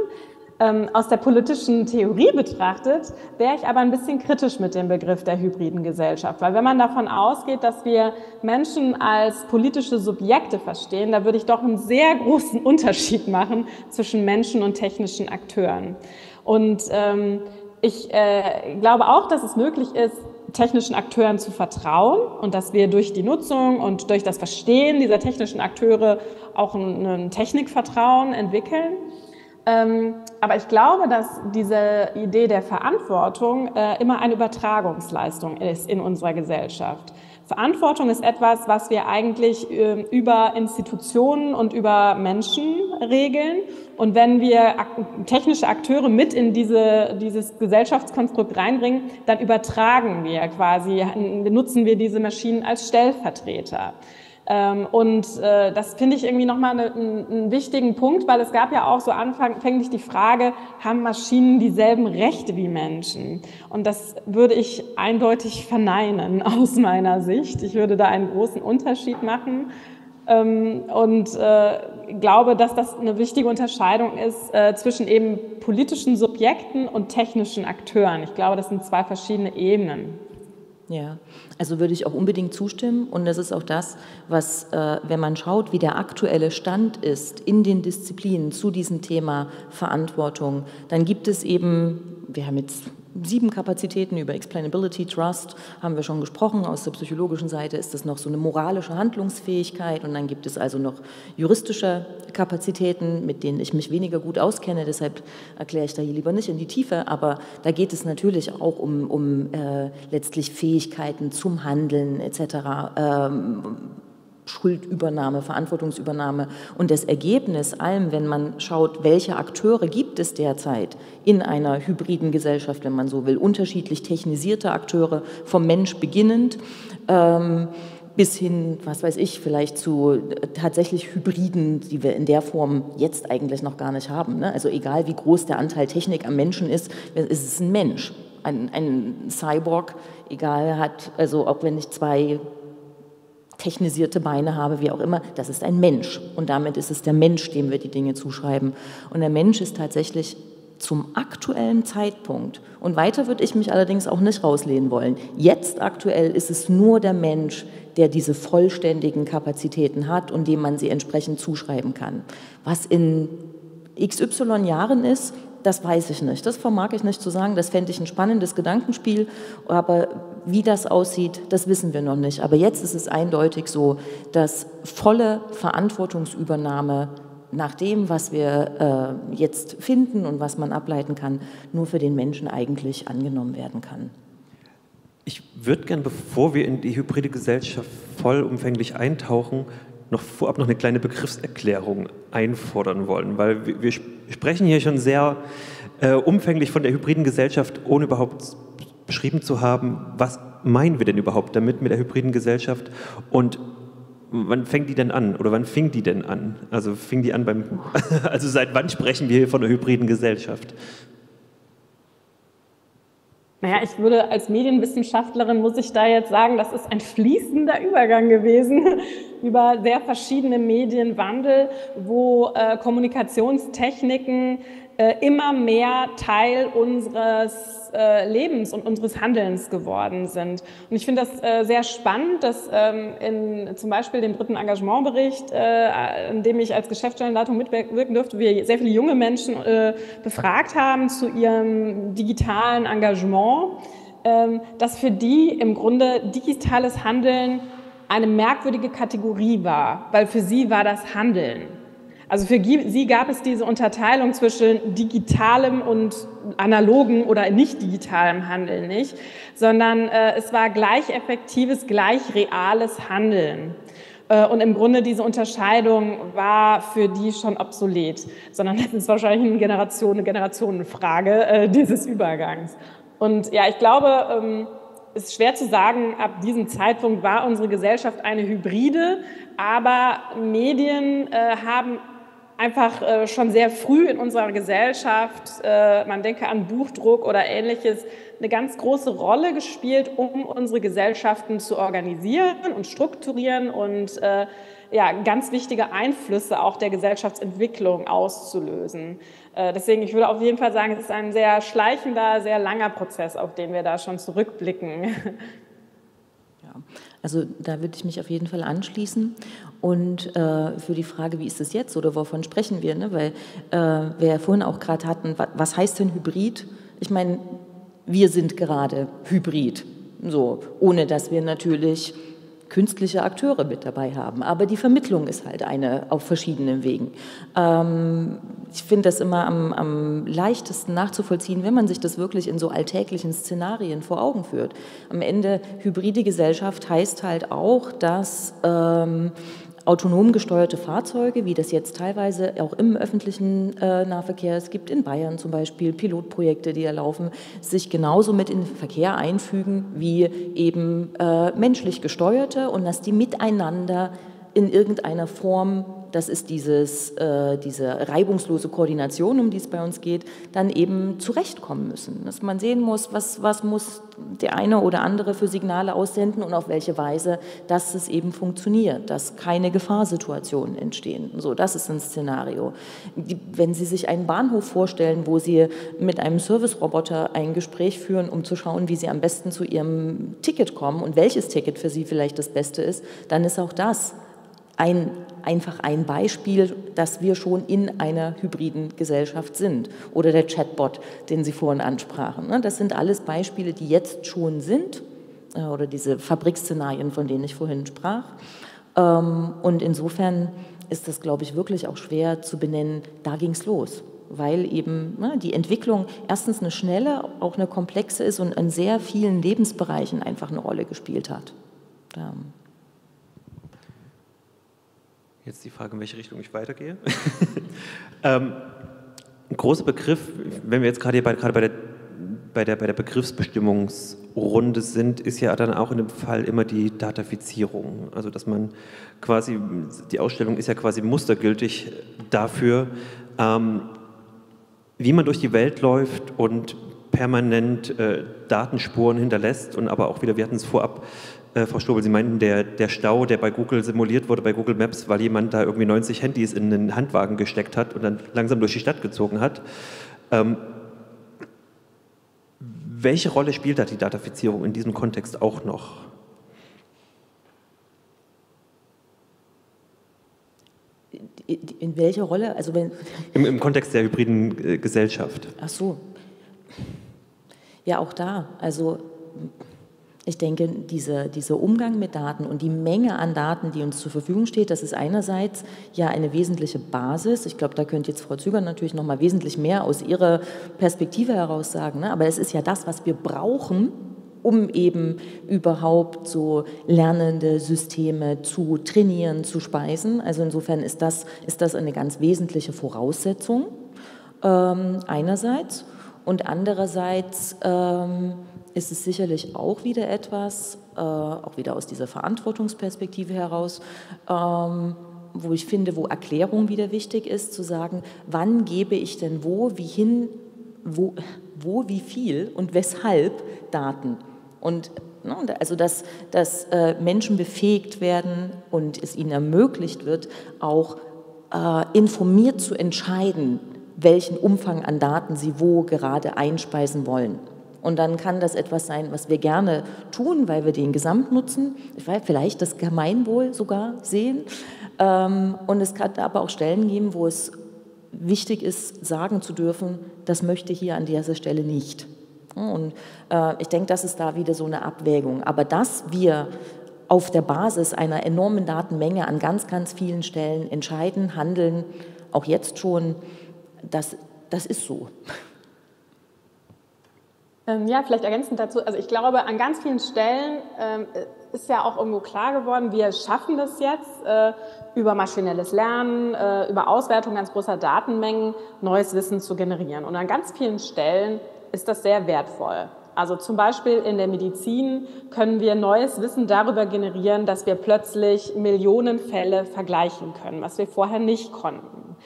Ähm, aus der politischen Theorie betrachtet, wäre ich aber ein bisschen kritisch mit dem Begriff der hybriden Gesellschaft. Weil wenn man davon ausgeht, dass wir Menschen als politische Subjekte verstehen, da würde ich doch einen sehr großen (laughs) Unterschied machen zwischen Menschen und technischen Akteuren. Und ähm, ich äh, glaube auch, dass es möglich ist, technischen Akteuren zu vertrauen und dass wir durch die Nutzung und durch das Verstehen dieser technischen Akteure auch ein, ein Technikvertrauen entwickeln. Ähm, aber ich glaube, dass diese Idee der Verantwortung äh, immer eine Übertragungsleistung ist in unserer Gesellschaft. Verantwortung ist etwas, was wir eigentlich äh, über Institutionen und über Menschen regeln. Und wenn wir technische Akteure mit in diese, dieses Gesellschaftskonstrukt reinbringen, dann übertragen wir quasi, nutzen wir diese Maschinen als Stellvertreter. Ähm, und äh, das finde ich irgendwie nochmal eine, einen wichtigen Punkt, weil es gab ja auch so anfänglich die Frage, haben Maschinen dieselben Rechte wie Menschen? Und das würde ich eindeutig verneinen (laughs) aus meiner Sicht. Ich würde da einen großen Unterschied machen ähm, und äh, glaube, dass das eine wichtige Unterscheidung ist äh, zwischen eben politischen Subjekten und technischen Akteuren. Ich glaube, das sind zwei verschiedene Ebenen. Ja, also würde ich auch unbedingt zustimmen. Und das ist auch das, was, äh, wenn man schaut, wie der aktuelle Stand ist in den Disziplinen zu diesem Thema Verantwortung, dann gibt es eben, wir haben jetzt sieben Kapazitäten über Explainability, Trust haben wir schon gesprochen. Aus der psychologischen Seite ist das noch so eine moralische Handlungsfähigkeit und dann gibt es also noch juristische Kapazitäten, mit denen ich mich weniger gut auskenne. Deshalb erkläre ich da hier lieber nicht in die Tiefe, aber da geht es natürlich auch um, um äh, letztlich Fähigkeiten zum Handeln etc. Ähm, Schuldübernahme, Verantwortungsübernahme und das Ergebnis allem, wenn man schaut, welche Akteure gibt es derzeit in einer hybriden Gesellschaft, wenn man so will, unterschiedlich technisierte Akteure, vom Mensch beginnend, ähm, bis hin, was weiß ich, vielleicht zu tatsächlich Hybriden, die wir in der Form jetzt eigentlich noch gar nicht haben. Ne? Also egal, wie groß der Anteil Technik am Menschen ist, ist es ein Mensch. Ein, ein Cyborg, egal, hat, also auch wenn ich zwei technisierte Beine habe, wie auch immer, das ist ein Mensch. Und damit ist es der Mensch, dem wir die Dinge zuschreiben. Und der Mensch ist tatsächlich zum aktuellen Zeitpunkt, und weiter würde ich mich allerdings auch nicht rauslehnen wollen, jetzt aktuell ist es nur der Mensch, der diese vollständigen Kapazitäten hat und dem man sie entsprechend zuschreiben kann. Was in XY Jahren ist, das weiß ich nicht. Das vermag ich nicht zu sagen. Das fände ich ein spannendes Gedankenspiel. Aber wie das aussieht, das wissen wir noch nicht. Aber jetzt ist es eindeutig so, dass volle Verantwortungsübernahme nach dem, was wir äh, jetzt finden und was man ableiten kann, nur für den Menschen eigentlich angenommen werden kann. Ich würde gerne, bevor wir in die hybride Gesellschaft vollumfänglich eintauchen, noch vorab noch eine kleine Begriffserklärung einfordern wollen, weil wir, wir sprechen hier schon sehr äh, umfänglich von der hybriden Gesellschaft, ohne überhaupt beschrieben zu haben, was meinen wir denn überhaupt damit mit der hybriden Gesellschaft und wann fängt die denn an oder wann fing die denn an? Also fing die an beim, (laughs) also seit wann sprechen wir hier von der hybriden Gesellschaft? Naja, ich würde als Medienwissenschaftlerin, muss ich da jetzt sagen, das ist ein fließender Übergang gewesen (laughs) über sehr verschiedene Medienwandel, wo äh, Kommunikationstechniken äh, immer mehr Teil unseres äh, Lebens und unseres Handelns geworden sind. Und ich finde das äh, sehr spannend, dass ähm, in zum Beispiel dem dritten Engagementbericht, äh, in dem ich als Geschäftsstellenleitung mitwirken durfte, wir sehr viele junge Menschen äh, befragt haben zu ihrem digitalen Engagement, ähm, dass für die im Grunde digitales Handeln eine merkwürdige Kategorie war, weil für sie war das Handeln. Also für sie gab es diese Unterteilung zwischen digitalem und analogen oder nicht digitalem Handeln nicht, sondern äh, es war gleich effektives, gleich reales Handeln. Äh, und im Grunde diese Unterscheidung war für die schon obsolet, sondern das ist wahrscheinlich eine, Generation, eine Generationenfrage äh, dieses Übergangs. Und ja, ich glaube, ähm, es ist schwer zu sagen, ab diesem Zeitpunkt war unsere Gesellschaft eine Hybride, aber Medien haben einfach äh, schon sehr früh in unserer Gesellschaft, äh, man denke an Buchdruck oder ähnliches, eine ganz große Rolle gespielt, um unsere Gesellschaften zu organisieren und strukturieren und äh, ja, ganz wichtige Einflüsse auch der Gesellschaftsentwicklung auszulösen. Deswegen, ich würde auf jeden Fall sagen, es ist ein sehr schleichender, sehr langer Prozess, auf den wir da schon zurückblicken. Ja, also da würde ich mich auf jeden Fall anschließen. Und äh, für die Frage, wie ist es jetzt oder wovon sprechen wir, ne? weil äh, wir ja vorhin auch gerade hatten, was heißt denn Hybrid? Ich meine, wir sind gerade Hybrid, so, ohne dass wir natürlich künstliche Akteure mit dabei haben. Aber die Vermittlung ist halt eine auf verschiedenen Wegen. Ähm, ich finde das immer am, am, leichtesten nachzuvollziehen, wenn man sich das wirklich in so alltäglichen Szenarien vor Augen führt. Am Ende hybride Gesellschaft heißt halt auch, dass ähm, autonom gesteuerte Fahrzeuge, wie das jetzt teilweise auch im öffentlichen äh, Nahverkehr, es gibt in Bayern zum Beispiel Pilotprojekte, die da laufen, sich genauso mit in den Verkehr einfügen wie eben äh, menschlich gesteuerte und dass die miteinander in irgendeiner Form das ist dieses, äh, diese reibungslose Koordination, um die es bei uns geht, dann eben zurechtkommen müssen. Dass man sehen muss, was, was muss der eine oder andere für Signale aussenden und auf welche Weise, dass es eben funktioniert, dass keine Gefahrsituationen entstehen. So, das ist ein Szenario. Die, wenn Sie sich einen Bahnhof vorstellen, wo Sie mit einem Service-Roboter ein Gespräch führen, um zu schauen, wie Sie am besten zu Ihrem Ticket kommen und welches Ticket für Sie vielleicht das Beste ist, dann ist auch das ein, einfach ein Beispiel, dass wir schon in einer hybriden Gesellschaft sind. Oder der Chatbot, den Sie vorhin ansprachen. Ne? Das sind alles Beispiele, die jetzt schon sind. Äh, oder diese Fabrikszenarien, von denen ich vorhin sprach. Ähm, und insofern ist das, glaube ich, wirklich auch schwer zu benennen, da ging es los. Weil eben ne, die Entwicklung erstens eine schnelle, auch eine komplexe ist und in sehr vielen Lebensbereichen einfach eine Rolle gespielt hat. Ähm. Jetzt die Frage, in welche Richtung ich weitergehe. (laughs) ähm, ein großer Begriff, wenn wir jetzt gerade bei, gerade bei der, bei, der, bei der Begriffsbestimmungsrunde sind, ist ja dann auch in dem Fall immer die Datafizierung. Also dass man quasi, die Ausstellung ist ja quasi mustergültig dafür, ähm, wie man durch die Welt läuft und permanent äh, Datenspuren hinterlässt und aber auch wieder, wir hatten es vorab äh, Frau Strobel, Sie meinten, der, der Stau, der bei Google simuliert wurde, bei Google Maps, weil jemand da irgendwie 90 Handys in einen Handwagen gesteckt hat und dann langsam durch die Stadt gezogen hat. Ähm, welche Rolle spielt da die Datafizierung in diesem Kontext auch noch? In welcher Rolle? Also wenn Im, Im Kontext der hybriden äh, Gesellschaft. Ach so. Ja, auch da. Also ich denke, dieser, dieser Umgang mit Daten und die Menge an Daten, die uns zur Verfügung steht, das ist einerseits ja eine wesentliche Basis. Ich glaube, da könnte jetzt Frau Züger natürlich noch mal wesentlich mehr aus ihrer Perspektive heraus sagen. Ne? Aber es ist ja das, was wir brauchen, um eben überhaupt so lernende Systeme zu trainieren, zu speisen. Also insofern ist das, ist das eine ganz wesentliche Voraussetzung ähm, einerseits. Und andererseits ähm, ist es sicherlich auch wieder etwas, äh, auch wieder aus dieser Verantwortungsperspektive heraus, ähm, wo ich finde, wo Erklärung wieder wichtig ist, zu sagen, wann gebe ich denn wo, wie hin, wo, wo wie viel und weshalb Daten. Und ne, also, dass, dass äh, Menschen befähigt werden und es ihnen ermöglicht wird, auch äh, informiert zu entscheiden, welchen Umfang an Daten sie wo gerade einspeisen wollen. Und dann kann das etwas sein, was wir gerne tun, weil wir den Gesamtnutzen, vielleicht das Gemeinwohl sogar sehen. Ähm, und es kann aber auch Stellen geben, wo es wichtig ist, sagen zu dürfen, das möchte hier an dieser Stelle nicht. Und äh, ich denke, das ist da wieder so eine Abwägung. Aber dass wir auf der Basis einer enormen Datenmenge an ganz, ganz vielen Stellen entscheiden, handeln, auch jetzt schon, das, das ist so. Ähm, ja, vielleicht ergänzend dazu. Also ich glaube, an ganz vielen Stellen ähm, ist ja auch irgendwo klar geworden, wir schaffen das jetzt äh, über maschinelles Lernen, äh, über Auswertung ganz großer Datenmengen neues Wissen zu generieren. Und an ganz vielen Stellen ist das sehr wertvoll. Also zum Beispiel in der Medizin können wir neues Wissen darüber generieren, dass wir plötzlich Millionen Fälle vergleichen können, was wir vorher nicht konnten.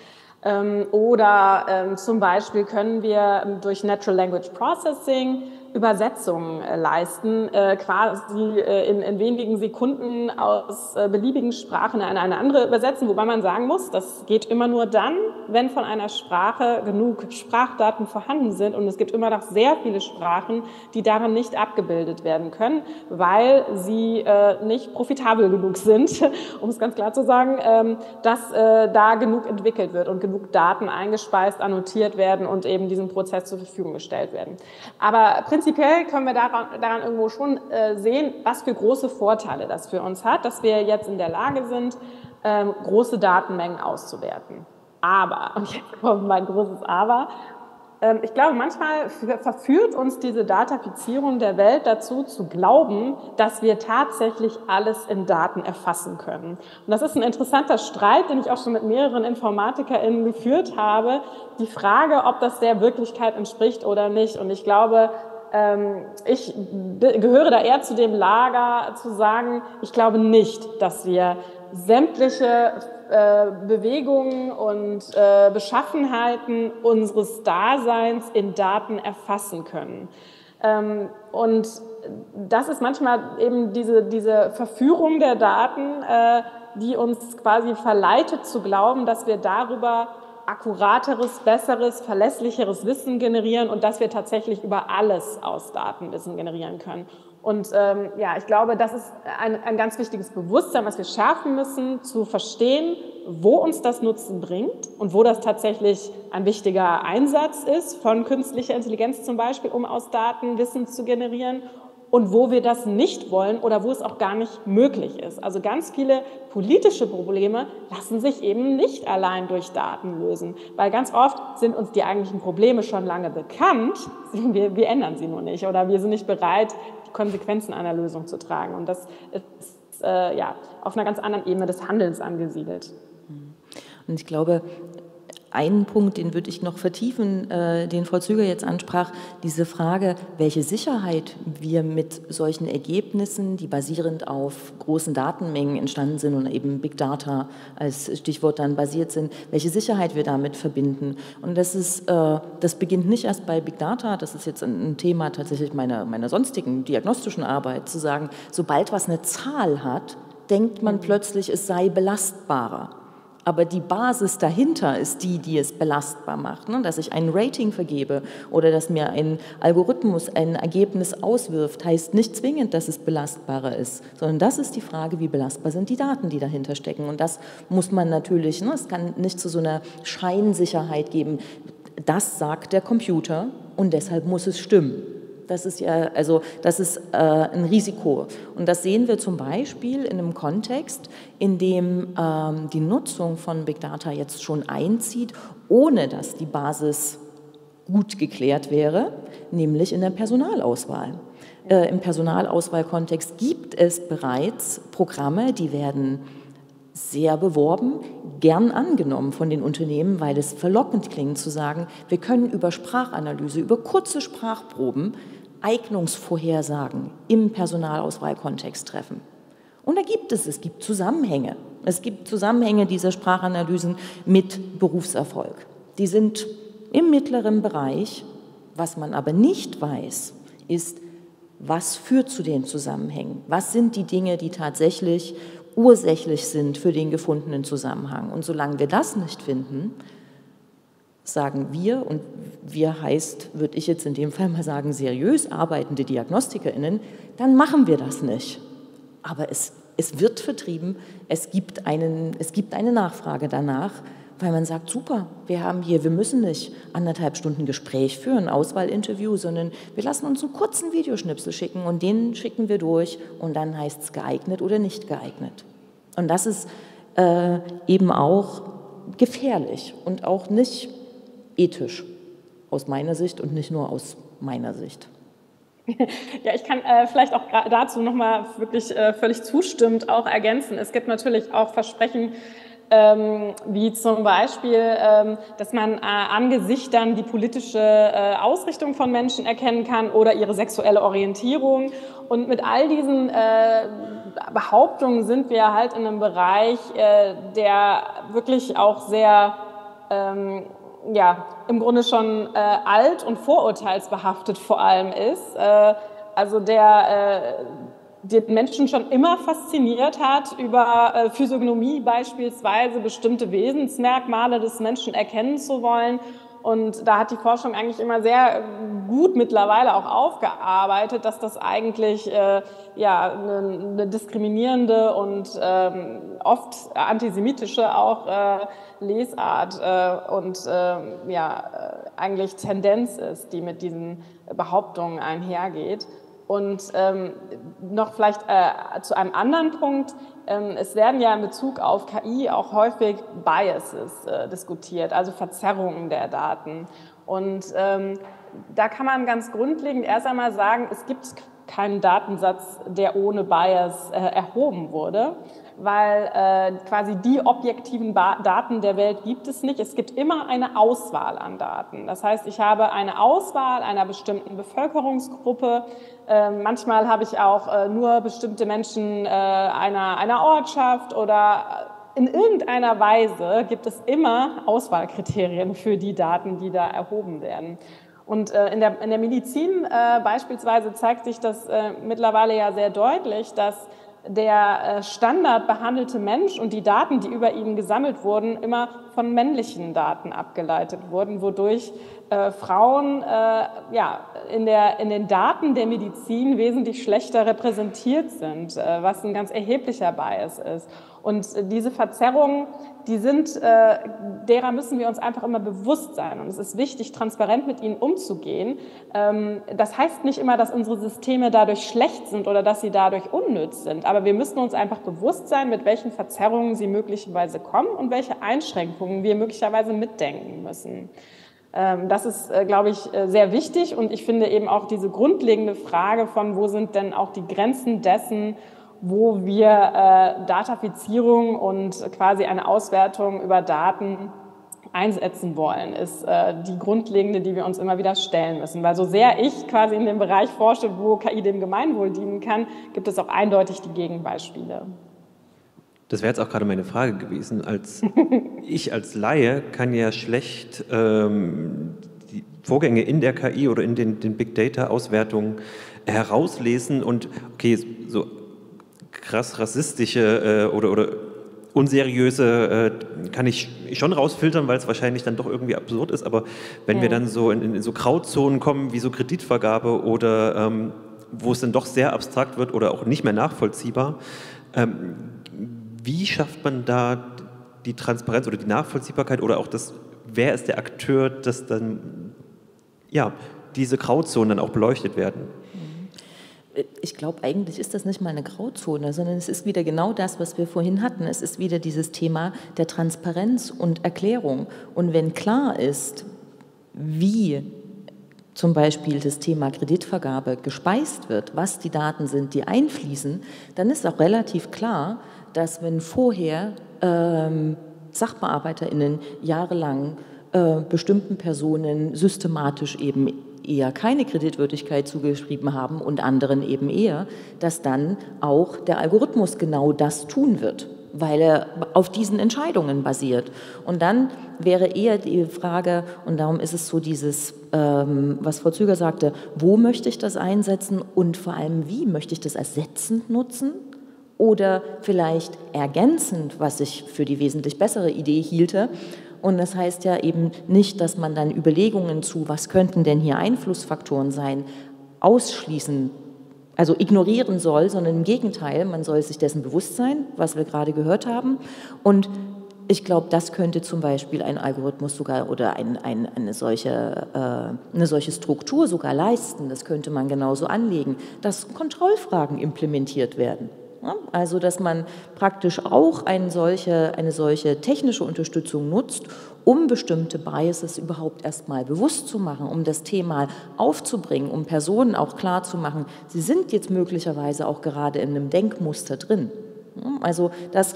Ähm, oder ähm, zum Beispiel können wir ähm, durch Natural Language Processing Übersetzungen äh, leisten, äh, quasi äh, in, in, wenigen Sekunden aus beliebigen Sprachen in eine andere übersetzen, wobei man sagen muss, das geht immer nur dann, wenn von einer Sprache genug Sprachdaten vorhanden sind und es gibt immer noch sehr viele Sprachen, die daran nicht abgebildet werden können, weil sie nicht profitabel genug sind, (laughs) um es ganz klar zu sagen, ähm, dass da genug entwickelt wird und genug Daten eingespeist, annotiert werden und eben diesem Prozess zur Verfügung gestellt werden. Aber prinzipiell können wir daran, daran irgendwo schon äh, sehen, was für große Vorteile das für uns hat, dass wir jetzt in der Lage sind, ähm, große Datenmengen auszuwerten. Aber, (laughs) und jetzt kommt mein großes Aber, ähm, ich glaube, manchmal verführt uns diese Datafizierung der Welt dazu, zu glauben, dass wir tatsächlich alles in Daten erfassen können. Und das ist ein interessanter Streit, den ich auch schon mit mehreren InformatikerInnen geführt habe. Die Frage, ob das der Wirklichkeit entspricht oder nicht. Und ich glaube, ich gehöre da eher zu dem Lager zu sagen, ich glaube nicht, dass wir sämtliche äh, Bewegungen und äh, Beschaffenheiten unseres Daseins in Daten erfassen können. Ähm, und das ist manchmal eben diese, diese Verführung der Daten, äh, die uns quasi verleitet zu glauben, dass wir darüber akkurateres, besseres, verlässlicheres Wissen generieren und dass wir tatsächlich über alles aus Daten Wissen generieren können. Und ähm, ja, ich glaube, das ist ein, ein ganz wichtiges Bewusstsein, was wir schärfen müssen, zu verstehen, wo uns das Nutzen bringt und wo das tatsächlich ein wichtiger Einsatz ist von künstlicher Intelligenz zum Beispiel, um aus Daten Wissen zu generieren und wo wir das nicht wollen oder wo es auch gar nicht möglich ist. Also ganz viele politische Probleme lassen sich eben nicht allein durch Daten lösen, weil ganz oft sind uns die eigentlichen Probleme schon lange bekannt, (laughs) wir, wir ändern sie nur nicht oder wir sind nicht bereit, die Konsequenzen einer Lösung zu tragen. Und das ist äh, ja, auf einer ganz anderen Ebene des Handelns angesiedelt. Und ich glaube, einen Punkt, den würde ich noch vertiefen, äh, den Frau Züger jetzt ansprach, diese Frage, welche Sicherheit wir mit solchen Ergebnissen, die basierend auf großen Datenmengen entstanden sind und eben Big Data als Stichwort dann basiert sind, welche Sicherheit wir damit verbinden. Und das ist, äh, das beginnt nicht erst bei Big Data, das ist jetzt ein Thema tatsächlich meiner, meiner sonstigen diagnostischen Arbeit, zu sagen, sobald was eine Zahl hat, denkt man plötzlich, es sei belastbarer aber die Basis dahinter ist die, die es belastbar macht. Ne? Dass ich ein Rating vergebe oder dass mir ein Algorithmus ein Ergebnis auswirft, heißt nicht zwingend, dass es belastbarer ist, sondern das ist die Frage, wie belastbar sind die Daten, die dahinter stecken. Und das muss man natürlich, ne? es kann nicht zu so einer Scheinsicherheit geben. Das sagt der Computer und deshalb muss es stimmen. Das ist ja, also das ist äh, ein Risiko. Und das sehen wir zum Beispiel in einem Kontext, in dem ähm, die Nutzung von Big Data jetzt schon einzieht, ohne dass die Basis gut geklärt wäre, nämlich in der Personalauswahl. Äh, Im Personalauswahlkontext gibt es bereits Programme, die werden sehr beworben, gern angenommen von den Unternehmen, weil es verlockend klingt zu sagen, wir können über Sprachanalyse, über kurze Sprachproben Eignungsvorhersagen im Personalauswahlkontext treffen. Und da gibt es, es gibt Zusammenhänge. Es gibt Zusammenhänge dieser Sprachanalysen mit Berufserfolg. Die sind im mittleren Bereich. Was man aber nicht weiß, ist, was führt zu den Zusammenhängen? Was sind die Dinge, die tatsächlich ursächlich sind für den gefundenen Zusammenhang? Und solange wir das nicht finden, sagen wir, und wir heißt, würde ich jetzt in dem Fall mal sagen, seriös arbeitende DiagnostikerInnen, dann machen wir das nicht. Aber es, es wird vertrieben, es gibt, einen, es gibt eine Nachfrage danach, weil man sagt, super, wir haben hier, wir müssen nicht anderthalb Stunden Gespräch führen, Auswahlinterview, sondern wir lassen uns einen kurzen Videoschnipsel schicken und den schicken wir durch und dann heißt es geeignet oder nicht geeignet. Und das ist äh, eben auch gefährlich und auch nicht ethisch aus meiner Sicht und nicht nur aus meiner Sicht. (laughs) Ja, ich kann äh, vielleicht auch dazu nochmal wirklich äh, völlig zustimmend auch ergänzen. Es gibt natürlich auch Versprechen, ähm, wie zum Beispiel, ähm, dass man äh, an Gesichtern die politische äh, Ausrichtung von Menschen erkennen kann oder ihre sexuelle Orientierung. Und mit all diesen äh, Behauptungen sind wir halt in einem Bereich, äh, der wirklich auch sehr ähm, ja, im Grunde schon äh, alt und vorurteilsbehaftet vor allem ist. Äh, also der äh, die Menschen schon immer fasziniert hat, über äh, Physiognomie beispielsweise bestimmte Wesensmerkmale des Menschen erkennen zu wollen. Und da hat die Forschung eigentlich immer sehr gut mittlerweile auch aufgearbeitet, dass das eigentlich äh, ja, eine, eine diskriminierende und ähm, oft antisemitische auch äh, Lesart äh, und äh, ja, äh, eigentlich Tendenz ist, die mit diesen Behauptungen einhergeht. Und ähm, noch vielleicht äh, zu einem anderen Punkt. Ähm, es werden ja in Bezug auf KI auch häufig Biases äh, diskutiert, also Verzerrungen der Daten. Und ähm, da kann man ganz grundlegend erst einmal sagen, es gibt keinen Datensatz, der ohne Bias äh, erhoben wurde weil äh, quasi die objektiven Daten der Welt gibt es nicht. Es gibt immer eine Auswahl an Daten. Das heißt, ich habe eine Auswahl einer bestimmten Bevölkerungsgruppe. Äh, manchmal habe ich auch äh, nur bestimmte Menschen äh, einer, einer Ortschaft oder in irgendeiner Weise gibt es immer Auswahlkriterien für die Daten, die da erhoben werden. Und äh, in, der, in der Medizin äh, beispielsweise zeigt sich das äh, mittlerweile ja sehr deutlich, dass der äh, Standard behandelte Mensch und die Daten, die über ihn gesammelt wurden, immer von männlichen Daten abgeleitet wurden, wodurch äh, Frauen äh, ja, in, der, in den Daten der Medizin wesentlich schlechter repräsentiert sind, äh, was ein ganz erheblicher Bias ist. Und diese Verzerrungen, die sind, äh, derer müssen wir uns einfach immer bewusst sein. Und es ist wichtig, transparent mit ihnen umzugehen. Ähm, das heißt nicht immer, dass unsere Systeme dadurch schlecht sind oder dass sie dadurch unnütz sind. Aber wir müssen uns einfach bewusst sein, mit welchen Verzerrungen sie möglicherweise kommen und welche Einschränkungen wir möglicherweise mitdenken müssen. Ähm, das ist, äh, glaube ich, äh, sehr wichtig. Und ich finde eben auch diese grundlegende Frage von, wo sind denn auch die Grenzen dessen, wo wir äh, Datafizierung und quasi eine Auswertung über Daten einsetzen wollen, ist äh, die grundlegende, die wir uns immer wieder stellen müssen. Weil so sehr ich quasi in dem Bereich forsche, wo KI dem Gemeinwohl dienen kann, gibt es auch eindeutig die Gegenbeispiele. Das wäre jetzt auch gerade meine Frage gewesen. Als (laughs) ich als Laie kann ja schlecht ähm, die Vorgänge in der KI oder in den, den Big Data Auswertungen herauslesen und okay, so krass rassistische äh, oder, oder unseriöse äh, kann ich schon rausfiltern, weil es wahrscheinlich dann doch irgendwie absurd ist. Aber wenn ja. wir dann so in, in, so Grauzonen kommen, wie so Kreditvergabe oder ähm, wo es dann doch sehr abstrakt wird oder auch nicht mehr nachvollziehbar, ähm, wie schafft man da die Transparenz oder die Nachvollziehbarkeit oder auch das, wer ist der Akteur, dass dann ja, diese Grauzonen dann auch beleuchtet werden? ich glaube, eigentlich ist das nicht mal eine Grauzone, sondern es ist wieder genau das, was wir vorhin hatten. Es ist wieder dieses Thema der Transparenz und Erklärung. Und wenn klar ist, wie zum Beispiel das Thema Kreditvergabe gespeist wird, was die Daten sind, die einfließen, dann ist auch relativ klar, dass wenn vorher ähm, SachbearbeiterInnen jahrelang äh, bestimmten Personen systematisch eben eher keine Kreditwürdigkeit zugeschrieben haben und anderen eben eher, dass dann auch der Algorithmus genau das tun wird, weil er auf diesen Entscheidungen basiert. Und dann wäre eher die Frage, und darum ist es so dieses, ähm, was Frau Züger sagte, wo möchte ich das einsetzen und vor allem wie möchte ich das ersetzend nutzen? Oder vielleicht ergänzend, was ich für die wesentlich bessere Idee hielte, Und das heißt ja eben nicht, dass man dann Überlegungen zu, was könnten denn hier Einflussfaktoren sein, ausschließen, also ignorieren soll, sondern im Gegenteil, man soll sich dessen bewusst sein, was wir gerade gehört haben. Und ich glaube, das könnte zum Beispiel ein Algorithmus sogar oder ein, ein, eine, solche, äh, eine solche Struktur sogar leisten. Das könnte man genauso anlegen, dass Kontrollfragen implementiert werden. Also dass man praktisch auch eine solche, eine solche technische Unterstützung nutzt, um bestimmte Biases überhaupt erstmal bewusst zu machen, um das Thema aufzubringen, um Personen auch klar zu machen, sie sind jetzt möglicherweise auch gerade in einem Denkmuster drin. Also das,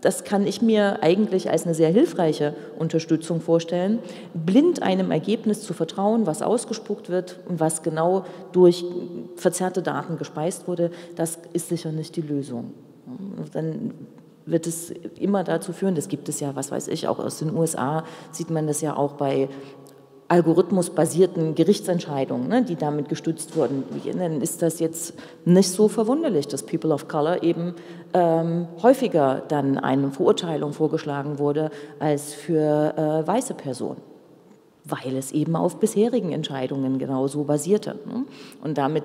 das kann ich mir eigentlich als eine sehr hilfreiche Unterstützung vorstellen, blind einem Ergebnis zu vertrauen, was ausgespuckt wird und was genau durch verzerrte Daten gespeist wurde, das ist sicher nicht die Lösung. Dann wird es immer dazu führen, das gibt es ja, was weiß ich, auch aus den USA sieht man das ja auch bei algorithmusbasierten Gerichtsentscheidungen, ne, die damit gestützt wurden, dann ist das jetzt nicht so verwunderlich, dass People of Color eben ähm, häufiger dann eine Verurteilung vorgeschlagen wurde als für äh, weiße Personen, weil es eben auf bisherigen Entscheidungen genauso basierte. Ne? Und damit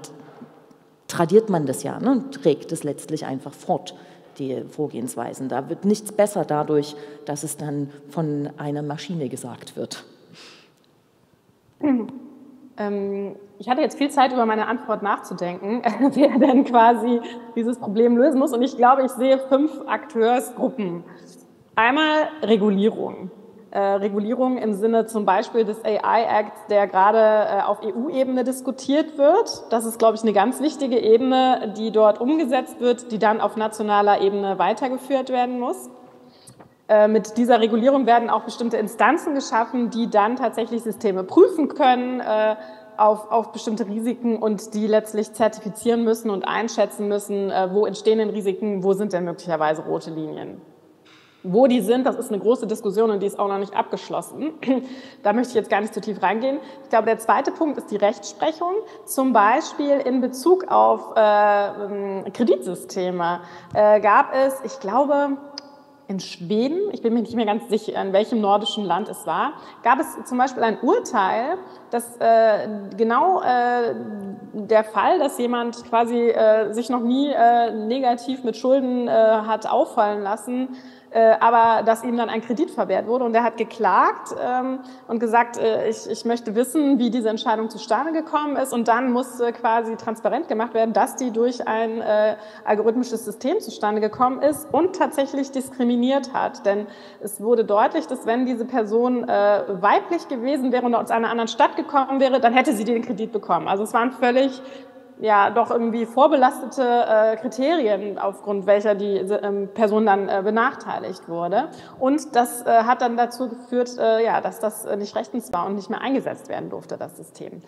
tradiert man das ja ne, und trägt es letztlich einfach fort die Vorgehensweisen. Da wird nichts besser dadurch, dass es dann von einer Maschine gesagt wird. Ähm, ich hatte jetzt viel Zeit, über meine Antwort nachzudenken, (laughs) wer denn quasi dieses Problem lösen muss. Und ich glaube, ich sehe fünf Akteursgruppen. Einmal Regulierung. Äh, Regulierung im Sinne zum Beispiel des AI Acts, der gerade äh, auf EU-Ebene diskutiert wird. Das ist, glaube ich, eine ganz wichtige Ebene, die dort umgesetzt wird, die dann auf nationaler Ebene weitergeführt werden muss. Äh, mit dieser Regulierung werden auch bestimmte Instanzen geschaffen, die dann tatsächlich Systeme prüfen können äh, auf, auf bestimmte Risiken und die letztlich zertifizieren müssen und einschätzen müssen, äh, wo entstehen denn Risiken, wo sind denn möglicherweise rote Linien. Wo die sind, das ist eine große Diskussion und die ist auch noch nicht abgeschlossen. (clears throat) Da möchte ich jetzt gar nicht zu tief reingehen. Ich glaube, der zweite Punkt ist die Rechtsprechung, zum Beispiel in Bezug auf äh, ähm, Kreditsysteme. Äh, gab es, ich glaube, in Schweden, ich bin mir nicht mehr ganz sicher, in welchem nordischen Land es war, gab es zum Beispiel ein Urteil, dass äh, genau äh, der Fall, dass jemand quasi äh, sich noch nie äh, negativ mit Schulden äh, hat auffallen lassen, aber dass ihm dann ein Kredit verwehrt wurde und er hat geklagt ähm, und gesagt, äh, ich, ich möchte wissen, wie diese Entscheidung zustande gekommen ist und dann musste quasi transparent gemacht werden, dass die durch ein äh, algorithmisches System zustande gekommen ist und tatsächlich diskriminiert hat. Denn es wurde deutlich, dass wenn diese Person äh, weiblich gewesen wäre und aus einer anderen Stadt gekommen wäre, dann hätte sie den Kredit bekommen. Also es waren völlig ja doch irgendwie vorbelastete äh, Kriterien, aufgrund welcher die ähm, Person dann äh, benachteiligt wurde. Und das äh, hat dann dazu geführt, äh, ja, dass das nicht rechtens war und nicht mehr eingesetzt werden durfte, das System.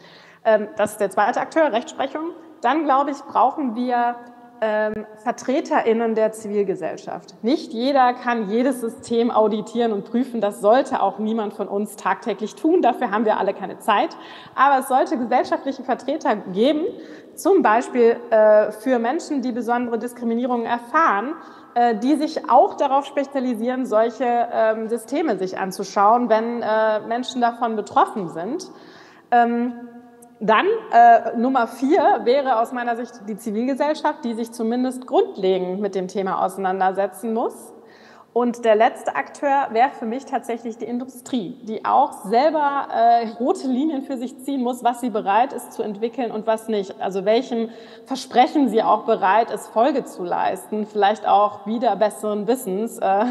Ähm, das ist der zweite Akteur, Rechtsprechung. Dann, glaube ich, brauchen wir ähm, VertreterInnen der Zivilgesellschaft. Nicht jeder kann jedes System auditieren und prüfen. Das sollte auch niemand von uns tagtäglich tun. Dafür haben wir alle keine Zeit. Aber es sollte gesellschaftliche Vertreter geben, zum Beispiel äh, für Menschen, die besondere Diskriminierungen erfahren, äh, die sich auch darauf spezialisieren, solche ähm, Systeme sich anzuschauen, wenn äh, Menschen davon betroffen sind. Ähm, dann äh, Nummer vier wäre aus meiner Sicht die Zivilgesellschaft, die sich zumindest grundlegend mit dem Thema auseinandersetzen muss. Und der letzte Akteur wäre für mich tatsächlich die Industrie, die auch selber äh, rote Linien für sich ziehen muss, was sie bereit ist zu entwickeln und was nicht. Also welchem Versprechen sie auch bereit ist, Folge zu leisten, vielleicht auch wieder besseren Wissens. Äh,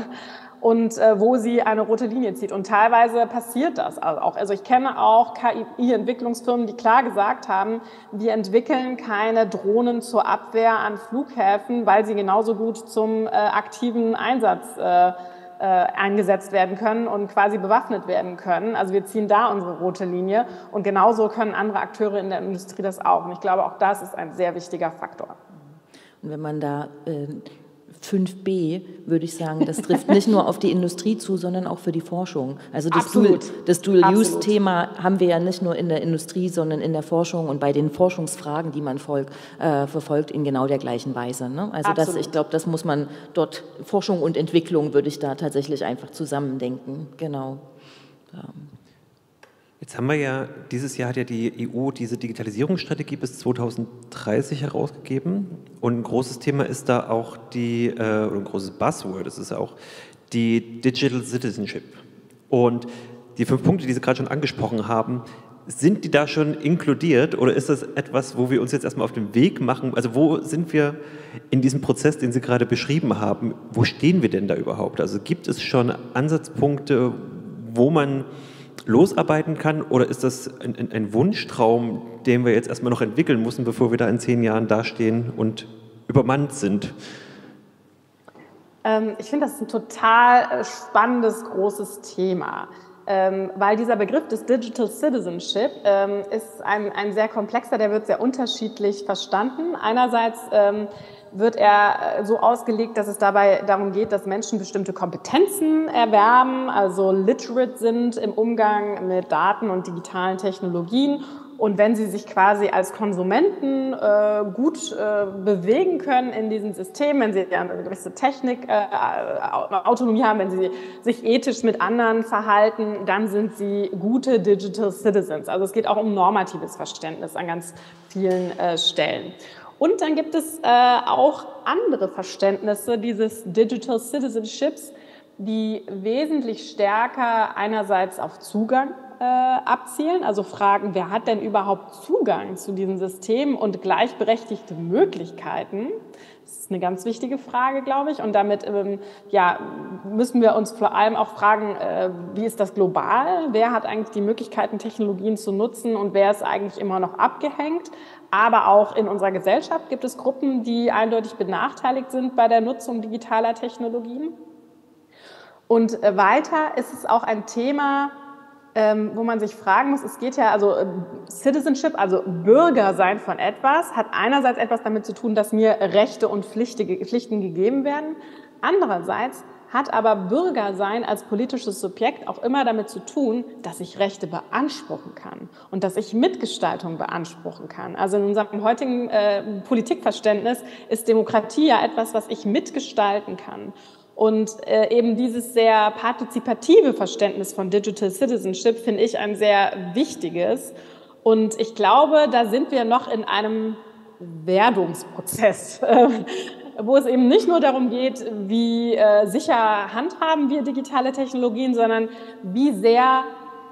und äh, wo sie eine rote Linie zieht. Und teilweise passiert das auch. Also ich kenne auch KI-Entwicklungsfirmen, die klar gesagt haben, wir entwickeln keine Drohnen zur Abwehr an Flughäfen, weil sie genauso gut zum äh, aktiven Einsatz äh, äh, eingesetzt werden können und quasi bewaffnet werden können. Also wir ziehen da unsere rote Linie und genauso können andere Akteure in der Industrie das auch. Und ich glaube, auch das ist ein sehr wichtiger Faktor. Und wenn man da äh, 5b, würde ich sagen, das trifft (laughs) nicht nur auf die Industrie zu, sondern auch für die Forschung. Also das Dual-Use-Thema Dual haben wir ja nicht nur in der Industrie, sondern in der Forschung und bei den Forschungsfragen, die man folgt, äh, verfolgt, in genau der gleichen Weise. Ne? Also das, ich glaube, das muss man dort, Forschung und Entwicklung würde ich da tatsächlich einfach zusammendenken. Genau. Ja. Jetzt haben wir ja, dieses Jahr hat ja die EU diese Digitalisierungsstrategie bis 2030 herausgegeben. Und ein großes Thema ist da auch die, äh, oder ein großes Buzzword, das ist auch die Digital Citizenship. Und die fünf Punkte, die Sie gerade schon angesprochen haben, sind die da schon inkludiert oder ist das etwas, wo wir uns jetzt erstmal auf den Weg machen? Also wo sind wir in diesem Prozess, den Sie gerade beschrieben haben? Wo stehen wir denn da überhaupt? Also gibt es schon Ansatzpunkte, wo man losarbeiten kann? Oder ist das ein, ein, Wunschtraum, den wir jetzt erstmal noch entwickeln müssen, bevor wir da in zehn Jahren dastehen und übermannt sind? Ähm, ich finde, das ist ein total äh, spannendes, großes Thema. Ähm, weil dieser Begriff des Digital Citizenship ähm, ist ein, ein sehr komplexer, der wird sehr unterschiedlich verstanden. Einerseits ähm, wird er äh, so ausgelegt, dass es dabei darum geht, dass Menschen bestimmte Kompetenzen erwerben, also literate sind im Umgang mit Daten und digitalen Technologien. Und wenn sie sich quasi als Konsumenten äh, gut äh, bewegen können in diesem System, wenn sie eine gewisse Technik, äh, Autonomie haben, wenn sie sich ethisch mit anderen verhalten, dann sind sie gute Digital Citizens. Also es geht auch um normatives Verständnis an ganz vielen äh, Stellen. Und dann gibt es äh, auch andere Verständnisse dieses Digital Citizenships, die wesentlich stärker einerseits auf Zugang äh, abzielen, also fragen, wer hat denn überhaupt Zugang zu diesem System und gleichberechtigte Möglichkeiten. Das ist eine ganz wichtige Frage, glaube ich. Und damit ähm, ja, müssen wir uns vor allem auch fragen, äh, wie ist das global? Wer hat eigentlich die Möglichkeiten, Technologien zu nutzen und wer ist eigentlich immer noch abgehängt? Aber auch in unserer Gesellschaft gibt es Gruppen, die eindeutig benachteiligt sind bei der Nutzung digitaler Technologien. Und äh, weiter ist es auch ein Thema, ähm, wo man sich fragen muss, es geht ja, also äh, Citizenship, also Bürger sein von etwas, hat einerseits etwas damit zu tun, dass mir Rechte und Pflichten gegeben werden. Andererseits hat aber Bürgersein als politisches Subjekt auch immer damit zu tun, dass ich Rechte beanspruchen kann und dass ich Mitgestaltung beanspruchen kann. Also in unserem heutigen äh, Politikverständnis ist Demokratie ja etwas, was ich mitgestalten kann. Und äh, eben dieses sehr partizipative Verständnis von Digital Citizenship finde ich ein sehr wichtiges. Und ich glaube, da sind wir noch in einem Werdungsprozess. (laughs) wo es eben nicht nur darum geht, wie äh, sicher handhaben wir digitale Technologien, sondern wie sehr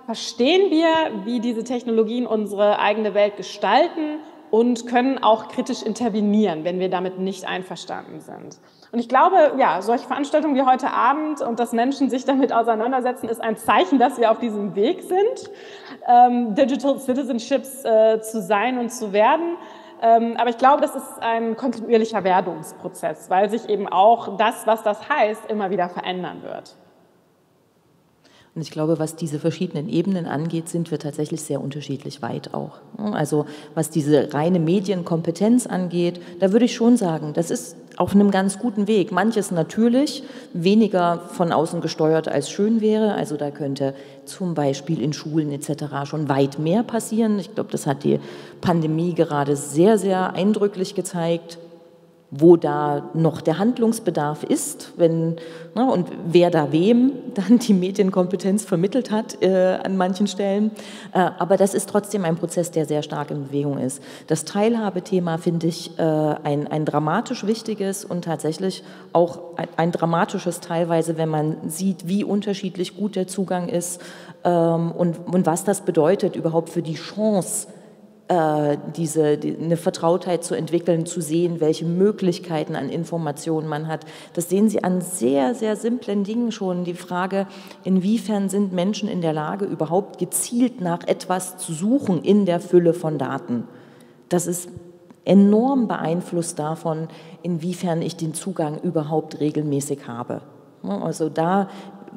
verstehen wir, wie diese Technologien unsere eigene Welt gestalten und können auch kritisch intervenieren, wenn wir damit nicht einverstanden sind. Und ich glaube, ja, solche Veranstaltungen wie heute Abend und dass Menschen sich damit auseinandersetzen, ist ein Zeichen, dass wir auf diesem Weg sind, ähm, Digital Citizenships äh, zu sein und zu werden. Ähm, aber ich glaube, das ist ein kontinuierlicher Werdungsprozess, weil sich eben auch das, was das heißt, immer wieder verändern wird. Und ich glaube, was diese verschiedenen Ebenen angeht, sind wir tatsächlich sehr unterschiedlich weit auch. Also was diese reine Medienkompetenz angeht, da würde ich schon sagen, das ist auf einem ganz guten Weg. Manches natürlich weniger von außen gesteuert als schön wäre. Also da könnte zum Beispiel in Schulen etc. schon weit mehr passieren. Ich glaube, das hat die Pandemie gerade sehr, sehr eindrücklich gezeigt wo da noch der Handlungsbedarf ist, wenn ne, und wer da wem dann die Medienkompetenz vermittelt hat äh, an manchen Stellen. Äh, aber das ist trotzdem ein Prozess, der sehr stark in Bewegung ist. Das Teilhabethema finde ich äh, ein, ein dramatisch wichtiges und tatsächlich auch ein, ein, dramatisches teilweise, wenn man sieht, wie unterschiedlich gut der Zugang ist ähm, und, und was das bedeutet überhaupt für die Chance diese, die, eine Vertrautheit zu entwickeln, zu sehen, welche Möglichkeiten an Informationen man hat. Das sehen Sie an sehr, sehr simplen Dingen schon. Die Frage, inwiefern sind Menschen in der Lage, überhaupt gezielt nach etwas zu suchen in der Fülle von Daten. Das ist enorm beeinflusst davon, inwiefern ich den Zugang überhaupt regelmäßig habe. Also da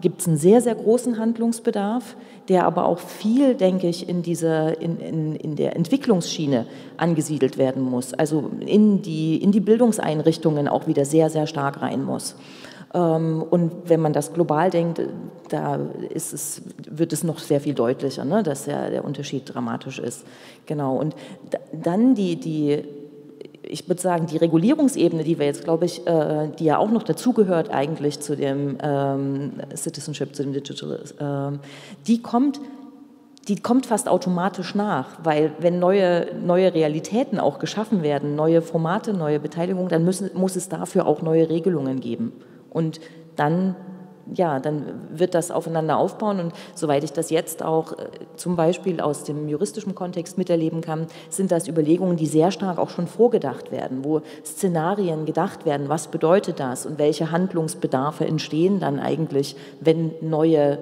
gibt es einen sehr, sehr großen Handlungsbedarf, der aber auch viel, denke ich, in, dieser, in, in, in der Entwicklungsschiene angesiedelt werden muss, also in die, in die Bildungseinrichtungen auch wieder sehr, sehr stark rein muss. Ähm, und wenn man das global denkt, da ist es, wird es noch sehr viel deutlicher, ne, dass ja der Unterschied dramatisch ist. Genau. Und dann die, die ich würde sagen, die Regulierungsebene, die wir jetzt, glaube ich, äh, die ja auch noch dazugehört eigentlich zu dem ähm, Citizenship, zu dem Digital, äh, die kommt die kommt fast automatisch nach, weil wenn neue, neue Realitäten auch geschaffen werden, neue Formate, neue Beteiligung, dann müssen, muss es dafür auch neue Regelungen geben. Und dann ja, dann wird das aufeinander aufbauen und soweit ich das jetzt auch äh, zum Beispiel aus dem juristischen Kontext miterleben kann, sind das Überlegungen, die sehr stark auch schon vorgedacht werden, wo Szenarien gedacht werden, was bedeutet das und welche Handlungsbedarfe entstehen dann eigentlich, wenn neue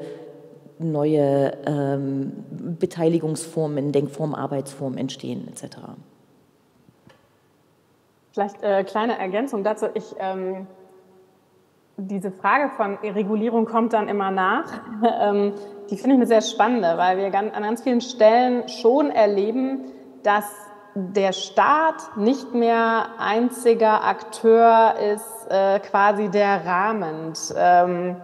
neue ähm, Beteiligungsformen, Denkformen, Arbeitsformen entstehen etc. Vielleicht äh, kleine Ergänzung dazu. Ich ähm diese Frage von Regulierung kommt dann immer nach. (laughs) Ähm, die finde ich eine sehr spannende, weil wir an ganz vielen Stellen schon erleben, dass der Staat nicht mehr einziger Akteur ist, äh, quasi der Rahmen ähm,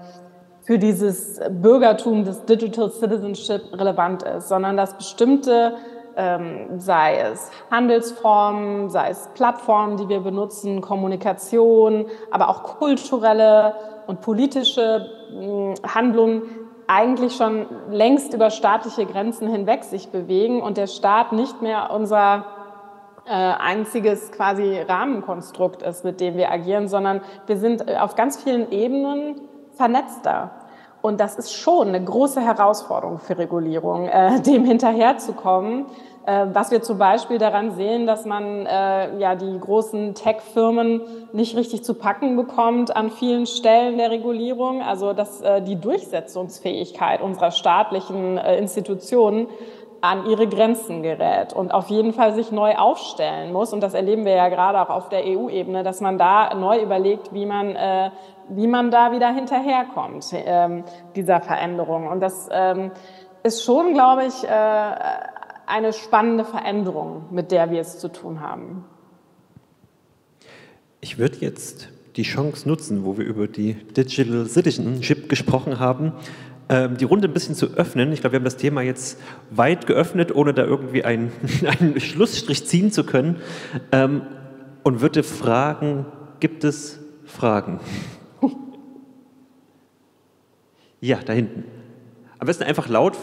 für dieses Bürgertum des Digital Citizenship relevant ist, sondern dass bestimmte ähm, sei es Handelsformen, sei es Plattformen, die wir benutzen, Kommunikation, aber auch kulturelle und politische hm, Handlungen eigentlich schon längst über staatliche Grenzen hinweg sich bewegen und der Staat nicht mehr unser äh, einziges quasi Rahmenkonstrukt ist, mit dem wir agieren, sondern wir sind äh, auf ganz vielen Ebenen vernetzter. Und das ist schon eine große Herausforderung für Regulierung, äh, (laughs) dem hinterherzukommen. Äh, was wir zum Beispiel daran sehen, dass man äh, ja die großen Tech-Firmen nicht richtig zu packen bekommt an vielen Stellen der Regulierung. Also dass äh, die Durchsetzungsfähigkeit unserer staatlichen äh, Institutionen an ihre Grenzen gerät und auf jeden Fall sich neu aufstellen muss. Und das erleben wir ja gerade auch auf der EU-Ebene, dass man da neu überlegt, wie man, äh, wie man da wieder hinterherkommt, ähm, dieser Veränderung. Und das ähm, ist schon, glaube ich, äh, eine spannende Veränderung, mit der wir es zu tun haben. Ich würde jetzt die Chance nutzen, wo wir über die Digital Citizenship gesprochen haben, ähm, die Runde ein bisschen zu öffnen. Ich glaube, wir haben das Thema jetzt weit geöffnet, ohne da irgendwie einen, (laughs) einen Schlussstrich ziehen zu können. Ähm, und würde fragen, gibt es Fragen? Ja, da hinten. Am besten einfach laut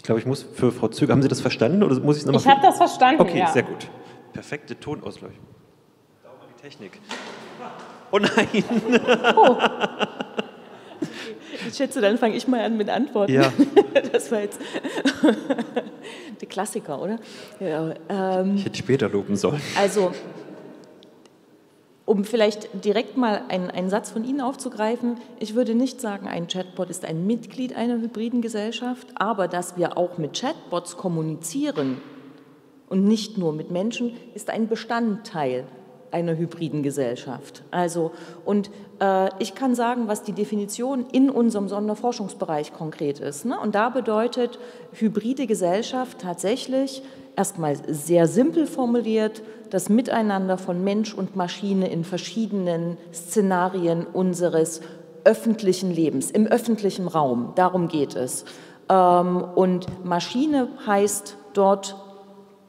Ich glaube, ich muss für Frau Züger, haben Sie das verstanden oder muss ich es nochmal? Ich habe das verstanden. Okay, ja. sehr gut. Perfekte Tonausleuchtung. Dauert mal die Technik. Oh nein! Oh. Ich schätze, dann fange ich mal an mit Antworten. Ja. (laughs) Das war jetzt (laughs) der Klassiker, oder? Ja, ähm, ich hätte später loben sollen. Also, um vielleicht direkt mal einen, einen, Satz von Ihnen aufzugreifen, ich würde nicht sagen, ein Chatbot ist ein Mitglied einer hybriden Gesellschaft, aber dass wir auch mit Chatbots kommunizieren und nicht nur mit Menschen, ist ein Bestandteil einer hybriden Gesellschaft. Also, und äh, ich kann sagen, was die Definition in unserem Sonderforschungsbereich konkret ist. Ne? Und da bedeutet hybride Gesellschaft tatsächlich erstmal sehr simpel formuliert, das Miteinander von Mensch und Maschine in verschiedenen Szenarien unseres öffentlichen Lebens, im öffentlichen Raum. Darum geht es. Ähm, und Maschine heißt dort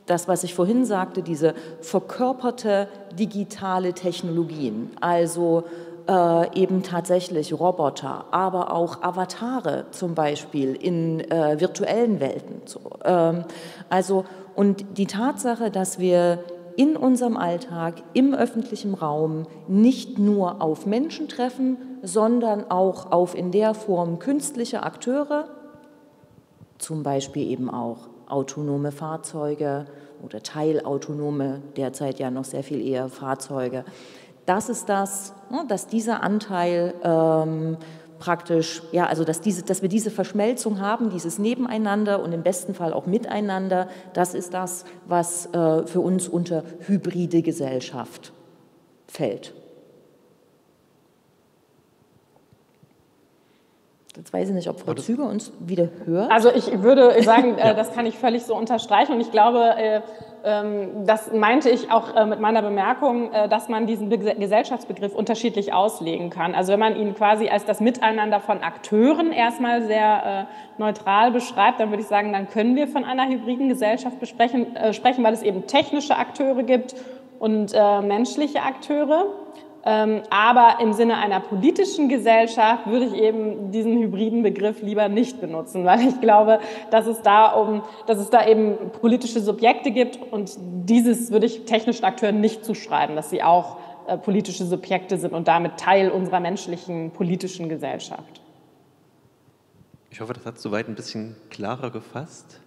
das, was ich vorhin sagte, diese verkörperte digitale Technologien, also äh, eben tatsächlich Roboter, aber auch Avatare zum Beispiel in äh, virtuellen Welten. Ähm, also und die Tatsache, dass wir in unserem Alltag, im öffentlichen Raum nicht nur auf Menschen treffen, sondern auch auf in der Form künstliche Akteure, zum Beispiel eben auch autonome Fahrzeuge oder teilautonome, derzeit ja noch sehr viel eher Fahrzeuge. Das ist das, ne, dass dieser Anteil ähm, praktisch, ja, also dass, diese, dass wir diese Verschmelzung haben, dieses Nebeneinander und im besten Fall auch Miteinander, das ist das, was äh, für uns unter hybride Gesellschaft fällt. Jetzt weiß ich nicht, ob Frau Züger uns wieder hört. Also ich würde sagen, äh, (laughs) das kann ich völlig so unterstreichen. Und ich glaube, äh, ähm, das meinte ich auch äh, mit meiner Bemerkung, dass man diesen Gesellschaftsbegriff unterschiedlich auslegen kann. Also wenn man ihn quasi als das Miteinander von Akteuren erstmal sehr neutral beschreibt, dann würde ich sagen, dann können wir von einer hybriden Gesellschaft besprechen, sprechen, weil es eben technische Akteure gibt und menschliche Akteure. Ähm, aber im Sinne einer politischen Gesellschaft würde ich eben diesen hybriden Begriff lieber nicht benutzen, weil ich glaube, dass es da um, dass es da eben politische Subjekte gibt und dieses würde ich technischen Akteuren nicht zuschreiben, dass sie auch äh, politische Subjekte sind und damit Teil unserer menschlichen politischen Gesellschaft. Ich hoffe, das hat soweit ein bisschen klarer gefasst.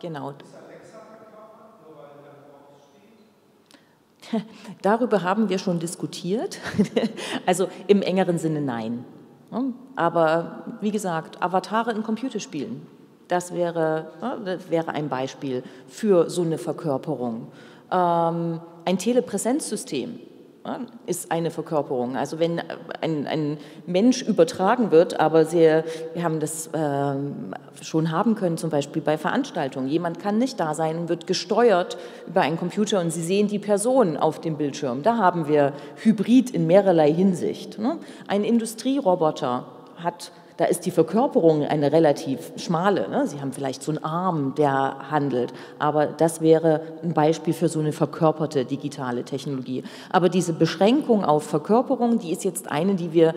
Genau. (laughs) Darüber haben wir schon diskutiert. (laughs) Also im engeren Sinne nein. Aber wie gesagt, Avatare in Computerspielen, das wäre, das wäre ein Beispiel für so eine Verkörperung. Ähm, ein Telepräsenzsystem, ist eine Verkörperung. Also wenn ein, ein, Mensch übertragen wird, aber sehr, wir haben das äh, schon haben können, zum Beispiel bei Veranstaltungen. Jemand kann nicht da sein und wird gesteuert über einen Computer und Sie sehen die Person auf dem Bildschirm. Da haben wir Hybrid in mehrerlei Hinsicht. Ne? Ein Industrieroboter hat da ist die Verkörperung eine relativ schmale. Ne? Sie haben vielleicht so einen Arm, der handelt, aber das wäre ein Beispiel für so eine verkörperte digitale Technologie. Aber diese Beschränkung auf Verkörperung, die ist jetzt eine, die wir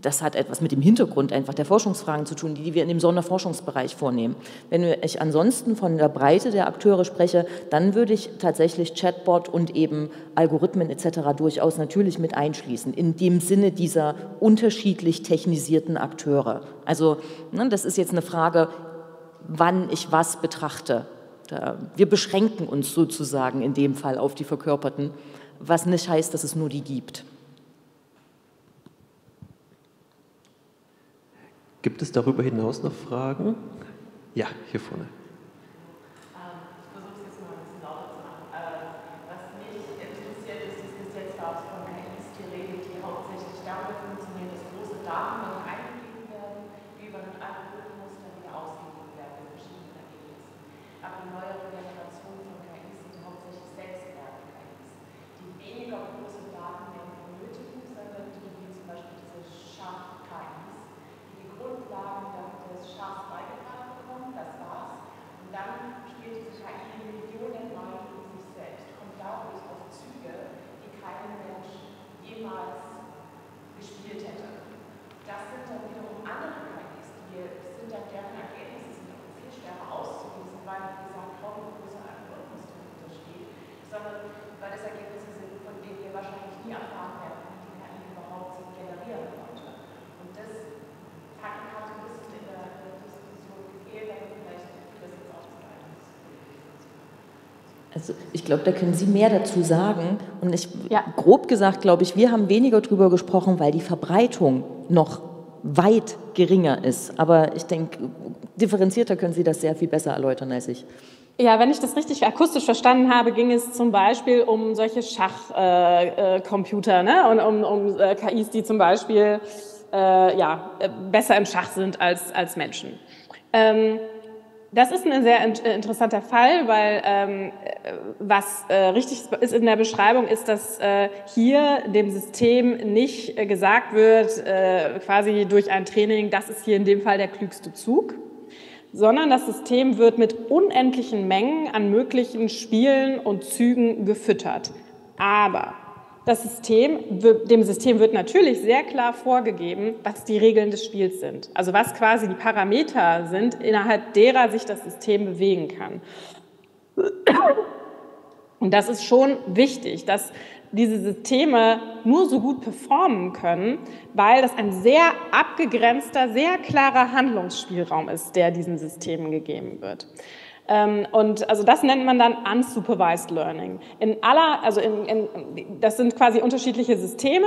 das hat etwas mit dem Hintergrund einfach der Forschungsfragen zu tun, die wir in dem Sonderforschungsbereich vornehmen. Wenn ich ansonsten von der Breite der Akteure spreche, dann würde ich tatsächlich Chatbot und eben Algorithmen etc. durchaus natürlich mit einschließen, in dem Sinne dieser unterschiedlich technisierten Akteure. Also ne, das ist jetzt eine Frage, wann ich was betrachte. Wir beschränken uns sozusagen in dem Fall auf die Verkörperten, was nicht heißt, dass es nur die gibt. Gibt es darüber hinaus noch Fragen? Ja, hier vorne. Also ich glaube, da können Sie mehr dazu sagen. Und ich, ja. grob gesagt, glaube ich, wir haben weniger darüber gesprochen, weil die Verbreitung noch weit geringer ist. Aber ich denke, differenzierter können Sie das sehr viel besser erläutern als ich. Ja, wenn ich das richtig akustisch verstanden habe, ging es zum Beispiel um solche Schachcomputer äh, äh, ne? und um, um äh, KIs, die zum Beispiel äh, ja, besser im Schach sind als, als Menschen. Ähm, das ist ein sehr äh, interessanter Fall, weil ähm, was äh, richtig ist in der Beschreibung, ist, dass äh, hier dem System nicht äh, gesagt wird, quasi durch ein Training, das ist hier in dem Fall der klügste Zug, sondern das System wird mit unendlichen Mengen an möglichen Spielen und Zügen gefüttert. Aber das System, dem System wird natürlich sehr klar vorgegeben, was die Regeln des Spiels sind. Also was quasi die Parameter sind, innerhalb derer sich das System bewegen kann. Und das ist schon wichtig, dass diese Systeme nur so gut performen können, weil das ein sehr abgegrenzter, sehr klarer Handlungsspielraum ist, der diesen Systemen gegeben wird. Ähm, und also das nennt man dann unsupervised learning. In aller, also in, in, das sind quasi unterschiedliche Systeme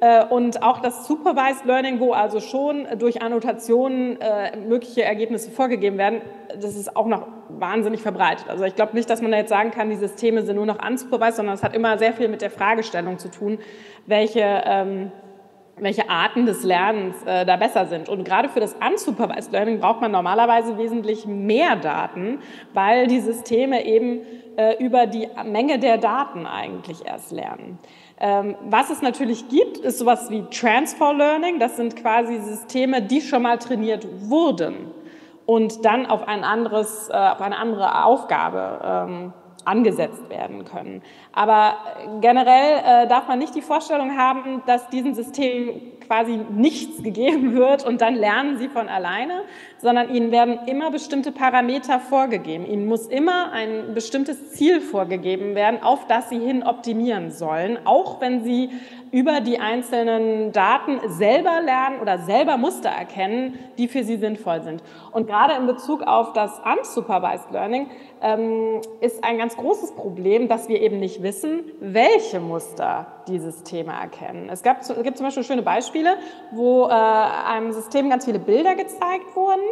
äh, und auch das supervised learning, wo also schon durch Annotationen äh, mögliche Ergebnisse vorgegeben werden, das ist auch noch wahnsinnig verbreitet. Also ich glaube nicht, dass man da jetzt sagen kann, die Systeme sind nur noch unsupervised, sondern es hat immer sehr viel mit der Fragestellung zu tun, welche ähm, welche Arten des Lernens äh, da besser sind. Und gerade für das Unsupervised Learning braucht man normalerweise wesentlich mehr Daten, weil die Systeme eben äh, über die Menge der Daten eigentlich erst lernen. Ähm, was es natürlich gibt, ist sowas wie Transfer Learning. Das sind quasi Systeme, die schon mal trainiert wurden und dann auf, ein anderes, äh, auf eine andere Aufgabe ähm, angesetzt werden können. Aber generell äh, darf man nicht die Vorstellung haben, dass diesem System quasi nichts gegeben wird und dann lernen sie von alleine, sondern ihnen werden immer bestimmte Parameter vorgegeben. Ihnen muss immer ein bestimmtes Ziel vorgegeben werden, auf das sie hin optimieren sollen, auch wenn sie über die einzelnen Daten selber lernen oder selber Muster erkennen, die für sie sinnvoll sind. Und gerade in Bezug auf das Unsupervised Learning ähm, ist ein ganz großes Problem, dass wir eben nicht wissen, welche Muster die Systeme erkennen. Es, gab, es gibt zum Beispiel schöne Beispiele, wo äh, einem System ganz viele Bilder gezeigt wurden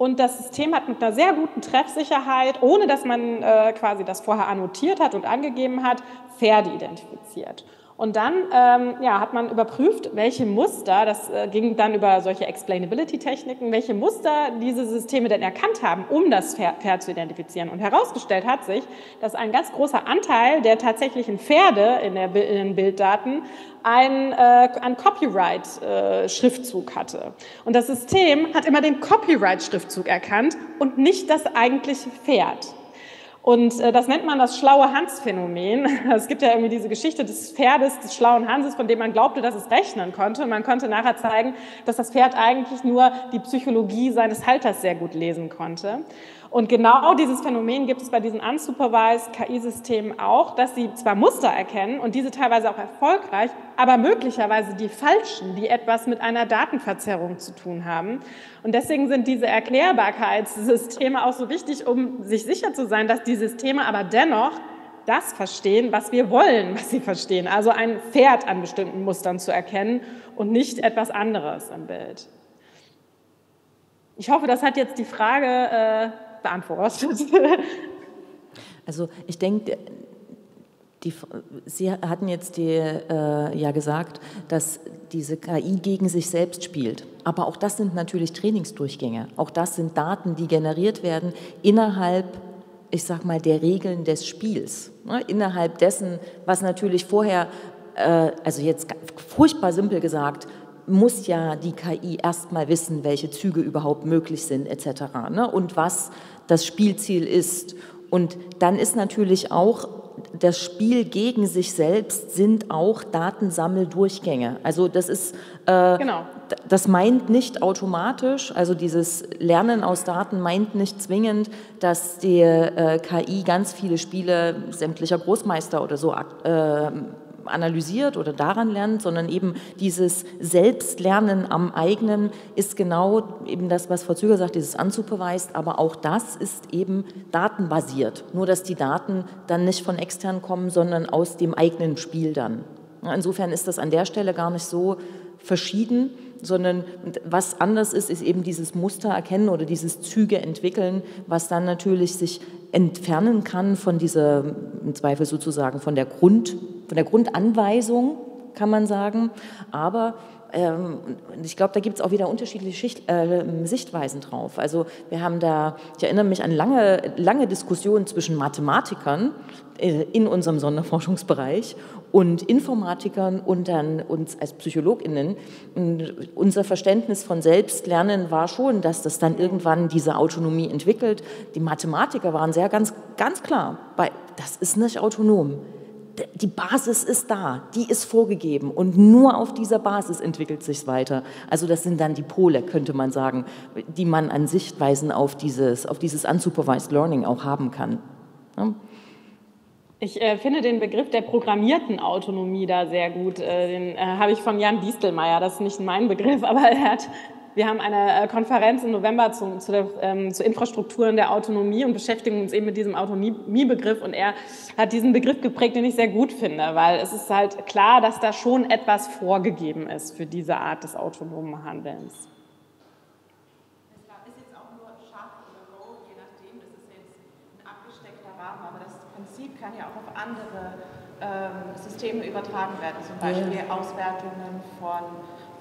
und das System hat mit einer sehr guten Treffsicherheit, ohne dass man äh, quasi das vorher annotiert hat und angegeben hat, Pferde identifiziert. Und dann ähm, ja, hat man überprüft, welche Muster, das äh, ging dann über solche Explainability-Techniken, welche Muster diese Systeme denn erkannt haben, um das Pferd zu identifizieren. Und herausgestellt hat sich, dass ein ganz großer Anteil der tatsächlichen Pferde in, der, in den Bilddaten ein, äh, ein Copyright-Schriftzug äh, hatte. Und das System hat immer den Copyright-Schriftzug erkannt und nicht das eigentliche Pferd. Und äh, das nennt man das schlaue Hans-Phänomen. (laughs) Es gibt ja irgendwie diese Geschichte des Pferdes, des schlauen Hanses, von dem man glaubte, dass es rechnen konnte. Und man konnte nachher zeigen, dass das Pferd eigentlich nur die Psychologie seines Halters sehr gut lesen konnte. Und genau dieses Phänomen gibt es bei diesen unsupervised KI-Systemen auch, dass sie zwar Muster erkennen und diese teilweise auch erfolgreich, aber möglicherweise die falschen, die etwas mit einer Datenverzerrung zu tun haben. Und deswegen sind diese Erklärbarkeitssysteme auch so wichtig, um sich sicher zu sein, dass die Systeme aber dennoch das verstehen, was wir wollen, was sie verstehen. Also ein Pferd an bestimmten Mustern zu erkennen und nicht etwas anderes im Bild. Ich hoffe, das hat jetzt die Frage äh, beantwortet. (laughs) Also ich denke, die, Sie hatten jetzt die, äh, ja gesagt, dass diese KI gegen sich selbst spielt. Aber auch das sind natürlich Trainingsdurchgänge. Auch das sind Daten, die generiert werden innerhalb, ich sag mal, der Regeln des Spiels. Ne? Innerhalb dessen, was natürlich vorher, äh, also jetzt furchtbar simpel gesagt, muss ja die KI erstmal wissen, welche Züge überhaupt möglich sind etc. Ne? und was das Spielziel ist. Und dann ist natürlich auch das Spiel gegen sich selbst sind auch Datensammeldurchgänge. Also das ist, äh, genau. das meint nicht automatisch, also dieses Lernen aus Daten meint nicht zwingend, dass die äh, KI ganz viele Spiele sämtlicher Großmeister oder so äh, analysiert oder daran lernt, sondern eben dieses Selbstlernen am eigenen ist genau eben das, was Frau Züger sagt, dieses unsupervised, aber auch das ist eben datenbasiert. Nur, dass die Daten dann nicht von extern kommen, sondern aus dem eigenen Spiel dann. Insofern ist das an der Stelle gar nicht so verschieden, sondern was anders ist, ist eben dieses Muster erkennen oder dieses Züge entwickeln, was dann natürlich sich entfernen kann von dieser, im Zweifel sozusagen von der, Grund, von der Grundanweisung, kann man sagen. Aber ähm, ich glaube, da gibt es auch wieder unterschiedliche Schicht, äh, Sichtweisen drauf. Also wir haben da, ich erinnere mich an lange, lange Diskussionen zwischen Mathematikern äh, in unserem Sonderforschungsbereich und Informatikern und dann uns als PsychologInnen. Unser Verständnis von Selbstlernen war schon, dass das dann irgendwann diese Autonomie entwickelt. Die Mathematiker waren sehr ganz, ganz klar, bei, das ist nicht autonom die Basis ist da, die ist vorgegeben und nur auf dieser Basis entwickelt sich weiter. Also das sind dann die Pole, könnte man sagen, die man an Sichtweisen auf dieses, auf dieses unsupervised Learning auch haben kann. Ja? Ich äh, finde den Begriff der programmierten Autonomie da sehr gut. Äh, den äh, habe ich von Jan Diestelmeier, das ist nicht mein Begriff, aber er hat wir haben eine äh, Konferenz im November zu, zu, der, ähm, zu Infrastrukturen der Autonomie und beschäftigen uns eben mit diesem Autonomiebegriff. Und er hat diesen Begriff geprägt, den ich sehr gut finde, weil es ist halt klar, dass da schon etwas vorgegeben ist für diese Art des autonomen Handelns. kann ja auch auf andere ähm, Systeme übertragen werden, zum Beispiel ja. Auswertungen von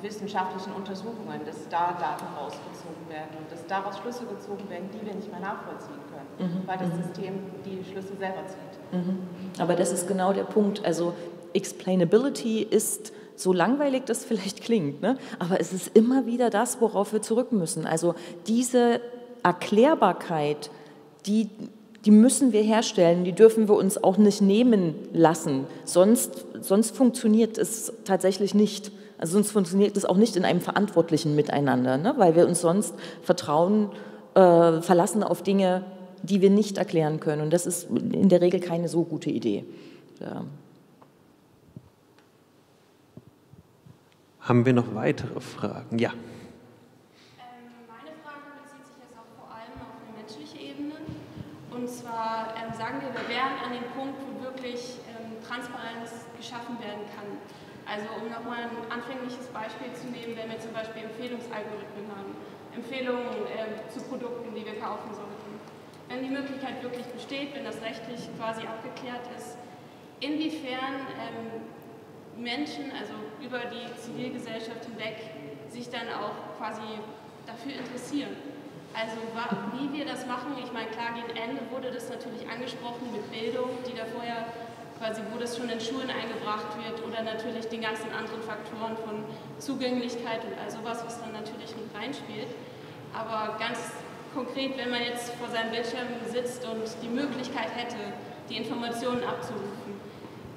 wissenschaftlichen Untersuchungen, dass da Daten rausgezogen werden und dass daraus Schlüsse gezogen werden, die wir nicht mehr nachvollziehen können, mhm. weil das mhm. System die Schlüsse selber zieht. Mhm. Aber das ist genau der Punkt. Also Explainability ist so langweilig das vielleicht klingt, ne? aber es ist immer wieder das, worauf wir zurück müssen. Also diese Erklärbarkeit, die, die müssen wir herstellen, die dürfen wir uns auch nicht nehmen lassen, sonst, sonst funktioniert es tatsächlich nicht. Also sonst funktioniert das auch nicht in einem verantwortlichen Miteinander, ne? weil wir uns sonst vertrauen, äh, verlassen auf Dinge, die wir nicht erklären können. Und das ist in der Regel keine so gute Idee. Ja. Haben wir noch weitere Fragen? Ja. Ähm, meine Frage bezieht sich jetzt auch vor allem auf eine menschliche Ebene. Und zwar ähm, sagen wir, wir wären an dem Punkt, wo wirklich ähm, Transparenz geschaffen werden kann. Also um nochmal ein anfängliches Beispiel zu nehmen, wenn wir zum Beispiel Empfehlungsalgorithmen haben, Empfehlungen äh, zu Produkten, die wir kaufen sollten. Wenn die Möglichkeit wirklich besteht, wenn das rechtlich quasi abgeklärt ist, inwiefern ähm, Menschen, also über die Zivilgesellschaft hinweg, sich dann auch quasi dafür interessieren. Also wie wir das machen, ich meine, klar, gegen Ende wurde das natürlich angesprochen mit Bildung, die da vorher quasi wo das schon in Schulen eingebracht wird oder natürlich den ganzen anderen Faktoren von Zugänglichkeit und all sowas, was dann natürlich mit reinspielt. Aber ganz konkret, wenn man jetzt vor seinem Bildschirm sitzt und die Möglichkeit hätte, die Informationen abzurufen,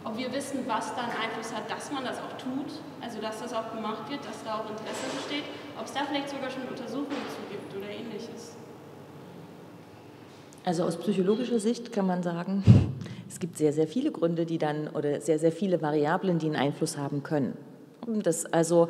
ob wir wissen, was dann Einfluss hat, dass man das auch tut, also dass das auch gemacht wird, dass da auch Interesse besteht, ob es da vielleicht sogar schon Untersuchungen zu gibt oder ähnliches. Also aus psychologischer Sicht kann man sagen, es gibt sehr, sehr viele Gründe, die dann oder sehr, sehr viele Variablen, die einen Einfluss haben können. Das, also,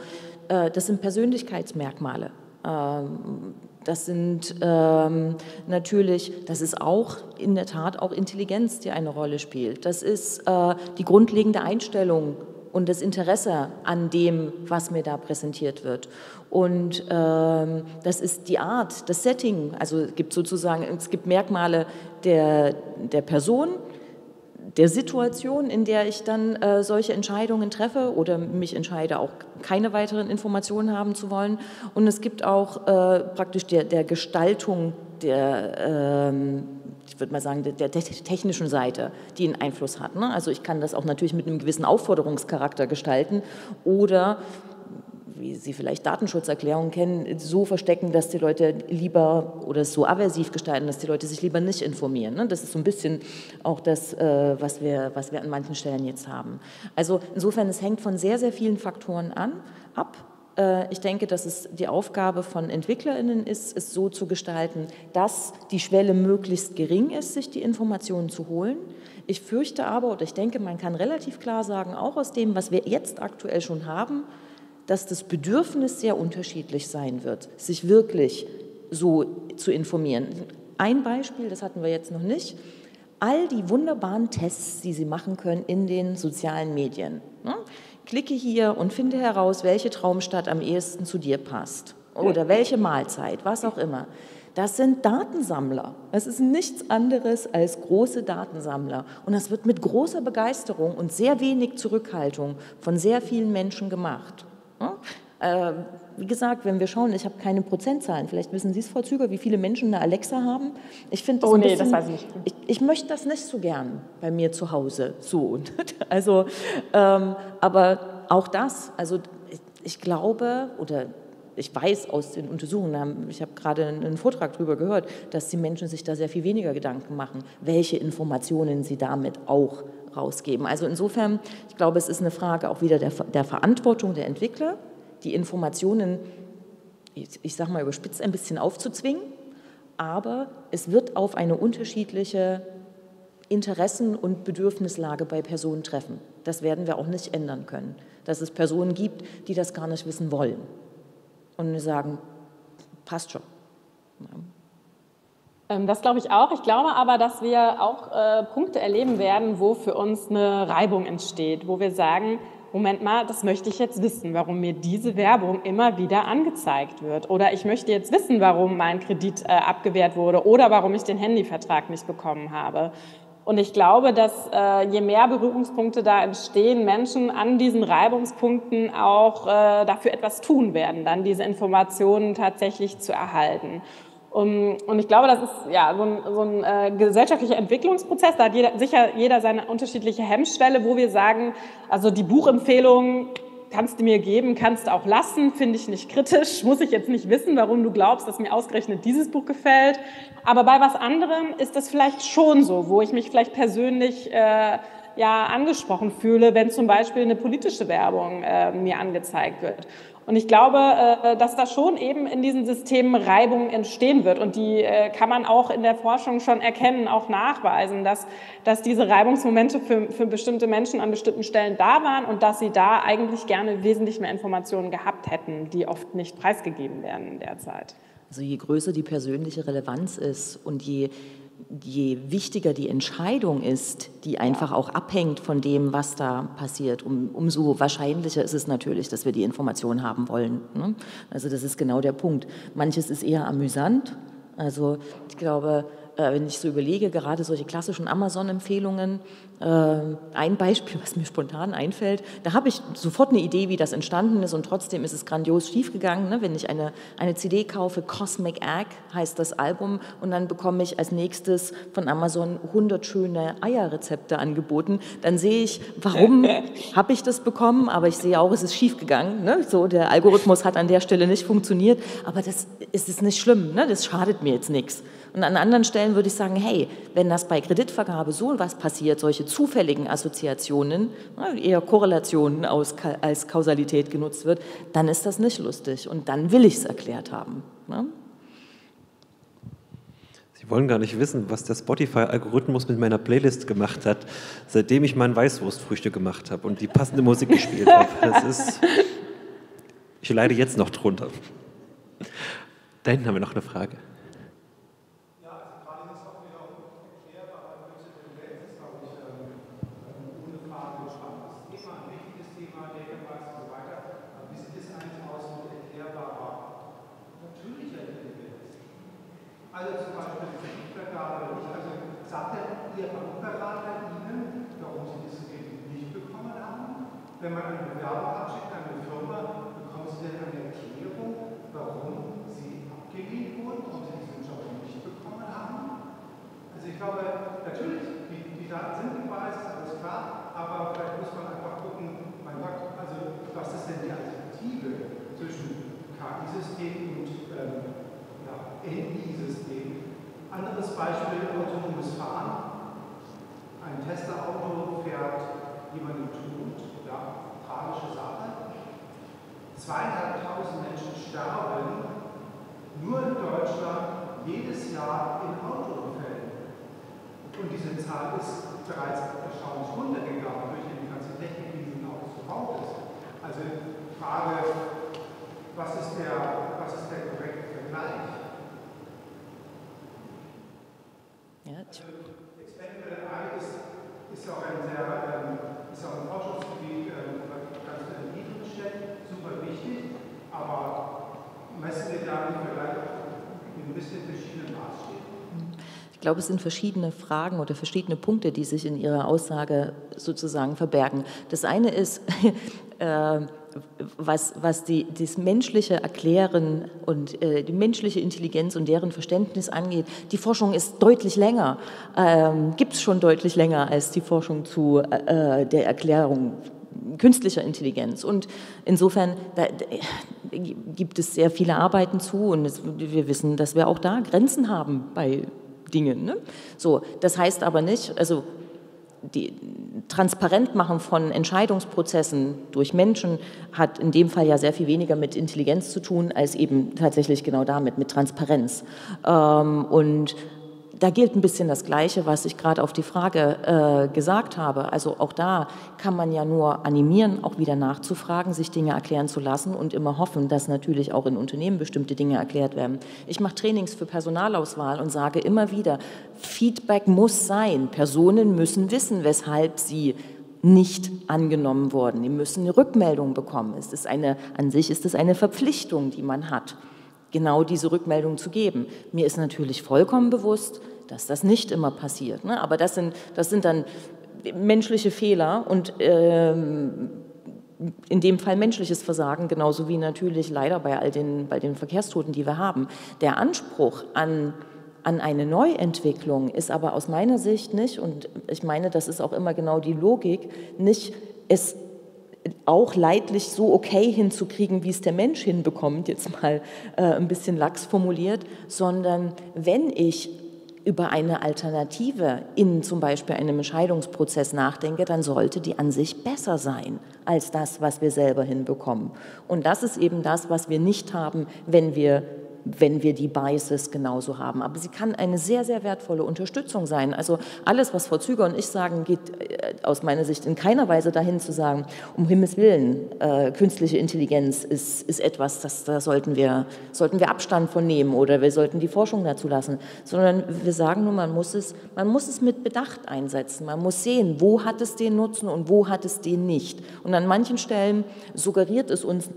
äh, das sind Persönlichkeitsmerkmale. Ähm, das sind ähm, natürlich, das ist auch in der Tat auch Intelligenz, die eine Rolle spielt. Das ist äh, die grundlegende Einstellung und das Interesse an dem, was mir da präsentiert wird. Und ähm, das ist die Art, das Setting. Also es gibt sozusagen, es gibt Merkmale der, der Person, der Situation, in der ich dann äh, solche Entscheidungen treffe oder mich entscheide, auch keine weiteren Informationen haben zu wollen. Und es gibt auch äh, praktisch der, der Gestaltung der, ähm, ich würde mal sagen, der, technischen Seite, die einen Einfluss hat. Ne? Also ich kann das auch natürlich mit einem gewissen Aufforderungscharakter gestalten oder wie Sie vielleicht Datenschutzerklärungen kennen, so verstecken, dass die Leute lieber oder so aversiv gestalten, dass die Leute sich lieber nicht informieren. Ne? Das ist so ein bisschen auch das, äh, was wir, was wir an manchen Stellen jetzt haben. Also insofern, es hängt von sehr, sehr vielen Faktoren an, ab. Äh, ich denke, dass es die Aufgabe von EntwicklerInnen ist, es so zu gestalten, dass die Schwelle möglichst gering ist, sich die Informationen zu holen. Ich fürchte aber, oder ich denke, man kann relativ klar sagen, auch aus dem, was wir jetzt aktuell schon haben, dass das Bedürfnis sehr unterschiedlich sein wird, sich wirklich so zu informieren. Ein Beispiel, das hatten wir jetzt noch nicht, all die wunderbaren Tests, die Sie machen können in den sozialen Medien. Ne? Klicke hier und finde heraus, welche Traumstadt am ehesten zu dir passt. oder welche Mahlzeit, was auch immer. Das sind Datensammler. Es ist nichts anderes als große Datensammler. Und das wird mit großer Begeisterung und sehr wenig Zurückhaltung von sehr vielen Menschen gemacht. Wie gesagt, wenn wir schauen, ich habe keine Prozentzahlen, vielleicht wissen Sie es, Frau Züger, wie viele Menschen eine Alexa haben. Ich finde oh, nee, bisschen, das weiß ich nicht. Ich, ich, möchte das nicht so gern bei mir zu Hause. So. (laughs) Also, ähm, aber auch das, also ich, ich glaube, oder ich weiß aus den Untersuchungen, ich habe gerade einen Vortrag darüber gehört, dass die Menschen sich da sehr viel weniger Gedanken machen, welche Informationen sie damit auch rausgeben. Also insofern, ich glaube, es ist eine Frage auch wieder der, der Verantwortung der Entwickler, die Informationen, ich, ich sage mal überspitzt, ein bisschen aufzuzwingen, aber es wird auf eine unterschiedliche Interessen- und Bedürfnislage bei Personen treffen. Das werden wir auch nicht ändern können. Dass es Personen gibt, die das gar nicht wissen wollen und sagen, passt schon. Ähm, das glaube ich auch. Ich glaube aber, dass wir auch äh, Punkte erleben werden, wo für uns eine Reibung entsteht, wo wir sagen, Moment mal, das möchte ich jetzt wissen, warum mir diese Werbung immer wieder angezeigt wird. Oder ich möchte jetzt wissen, warum mein Kredit äh, abgewehrt wurde oder warum ich den Handyvertrag nicht bekommen habe. Und ich glaube, dass äh, je mehr Berührungspunkte da entstehen, Menschen an diesen Reibungspunkten auch äh, dafür etwas tun werden, dann diese Informationen tatsächlich zu erhalten. Um, und ich glaube, das ist ja so ein, so ein äh, gesellschaftlicher Entwicklungsprozess. Da hat jeder, sicher jeder seine unterschiedliche Hemmschwelle, wo wir sagen, also die Buchempfehlung kannst du mir geben, kannst du auch lassen, finde ich nicht kritisch, muss ich jetzt nicht wissen, warum du glaubst, dass mir ausgerechnet dieses Buch gefällt. Aber bei was anderem ist das vielleicht schon so, wo ich mich vielleicht persönlich äh, ja angesprochen fühle, wenn zum Beispiel eine politische Werbung äh, mir angezeigt wird. Und ich glaube, äh, dass da schon eben in diesen Systemen Reibung entstehen wird. Und die äh, kann man auch in der Forschung schon erkennen, auch nachweisen, dass, dass diese Reibungsmomente für, für bestimmte Menschen an bestimmten Stellen da waren und dass sie da eigentlich gerne wesentlich mehr Informationen gehabt hätten, die oft nicht preisgegeben werden in der Zeit. Also je größer die persönliche Relevanz ist und je je wichtiger die Entscheidung ist, die einfach auch abhängt von dem, was da passiert, um, umso wahrscheinlicher ist es natürlich, dass wir die Information haben wollen. Ne? Also das ist genau der Punkt. Manches ist eher amüsant. Also ich glaube, wenn ich so überlege, gerade solche klassischen Amazon-Empfehlungen, äh, ein Beispiel, was mir spontan einfällt, da habe ich sofort eine Idee, wie das entstanden ist und trotzdem ist es grandios schiefgegangen. Ne? Wenn ich eine, eine CD kaufe, Cosmic Egg heißt das Album und dann bekomme ich als nächstes von Amazon 100 schöne Eierrezepte angeboten, dann sehe ich, warum (laughs) habe ich das bekommen, aber ich sehe auch, es ist schiefgegangen. Ne? So, der Algorithmus hat an der Stelle nicht funktioniert, aber das ist es nicht schlimm, ne? das schadet mir jetzt nichts. Und an anderen Stellen würde ich sagen, hey, wenn das bei Kreditvergabe so was passiert, solche zufälligen Assoziationen, eher Korrelationen als Kausalität genutzt wird, dann ist das nicht lustig und dann will ich es erklärt haben. Ne? Sie wollen gar nicht wissen, was der Spotify-Algorithmus mit meiner Playlist gemacht hat, seitdem ich mein Weißwurstfrüchte gemacht habe und die passende Musik gespielt habe. Das ist, (laughs) ich leide jetzt noch drunter. Da hinten haben wir noch eine Frage. Wenn man eine Bewerbung abschickt an eine Firma, bekommen Sie dann eine Erklärung, warum Sie abgelehnt wurden, warum Sie diesen Job nicht bekommen haben? Also ich glaube, natürlich, die, die Daten sind überall, ist alles klar, aber vielleicht muss man einfach gucken, also was ist denn die Alternative zwischen KI-System und ähm, ja, NI-System? Anderes Beispiel, autonomes Fahren. Ein Testerauto fährt jemanden tot ja, tragische Sache. Zweieinhalbtausend Menschen sterben nur in Deutschland jedes Jahr in Autounfällen. Und diese Zahl ist bereits erstaunlich runtergegangen durch die ganze Technik, die in Autos verbaut ist. Also Frage, was ist der, was ist der korrekte Vergleich? Ist, auch ein sehr ähm, ist auch ein Forschungsgebiet, äh, ganz viele Nieten steckt, super wichtig, aber messen wir da im Vergleich ein bisschen verschiedene Maßstäben? Ich glaube, es sind verschiedene Fragen oder verschiedene Punkte, die sich in Ihrer Aussage sozusagen verbergen. Das eine ist, (laughs) äh, was, was die, das menschliche Erklären und äh, die menschliche Intelligenz und deren Verständnis angeht, die Forschung ist deutlich länger, ähm, gibt es schon deutlich länger als die Forschung zu äh, der Erklärung künstlicher Intelligenz. Und insofern da, da, gibt es sehr viele Arbeiten zu und es, wir wissen, dass wir auch da Grenzen haben bei Dingen. Ne? So, das heißt aber nicht, also die Transparentmachen von Entscheidungsprozessen durch Menschen hat in dem Fall ja sehr viel weniger mit Intelligenz zu tun, als eben tatsächlich genau damit, mit Transparenz. Ähm, und da gilt ein bisschen das Gleiche, was ich gerade auf die Frage äh, gesagt habe. Also auch da kann man ja nur animieren, auch wieder nachzufragen, sich Dinge erklären zu lassen und immer hoffen, dass natürlich auch in Unternehmen bestimmte Dinge erklärt werden. Ich mache Trainings für Personalauswahl und sage immer wieder, Feedback muss sein. Personen müssen wissen, weshalb sie nicht angenommen wurden. Die müssen eine Rückmeldung bekommen. Es ist eine, an sich ist es eine Verpflichtung, die man hat genau diese Rückmeldung zu geben. Mir ist natürlich vollkommen bewusst, dass das nicht immer passiert. Ne? Aber das sind, das sind dann menschliche Fehler und ähm, in dem Fall menschliches Versagen, genauso wie natürlich leider bei all den, bei den Verkehrstoten, die wir haben. Der Anspruch an, an eine Neuentwicklung ist aber aus meiner Sicht nicht, und ich meine, das ist auch immer genau die Logik, nicht es auch leidlich so okay hinzukriegen, wie es der Mensch hinbekommt, jetzt mal äh, ein bisschen lax formuliert, sondern wenn ich über eine Alternative in zum Beispiel einem Entscheidungsprozess nachdenke, dann sollte die an sich besser sein als das, was wir selber hinbekommen. Und das ist eben das, was wir nicht haben, wenn wir wenn wir die Biases genauso haben. Aber sie kann eine sehr, sehr wertvolle Unterstützung sein. Also alles, was Frau Züger und ich sagen, geht äh, aus meiner Sicht in keiner Weise dahin zu sagen, um Himmels Willen, äh, künstliche Intelligenz ist, ist etwas, das, da sollten wir, sollten wir Abstand von nehmen oder wir sollten die Forschung dazu lassen, sondern wir sagen nur, man muss es, man muss es mit Bedacht einsetzen. Man muss sehen, wo hat es den Nutzen und wo hat es den nicht. Und an manchen Stellen suggeriert es uns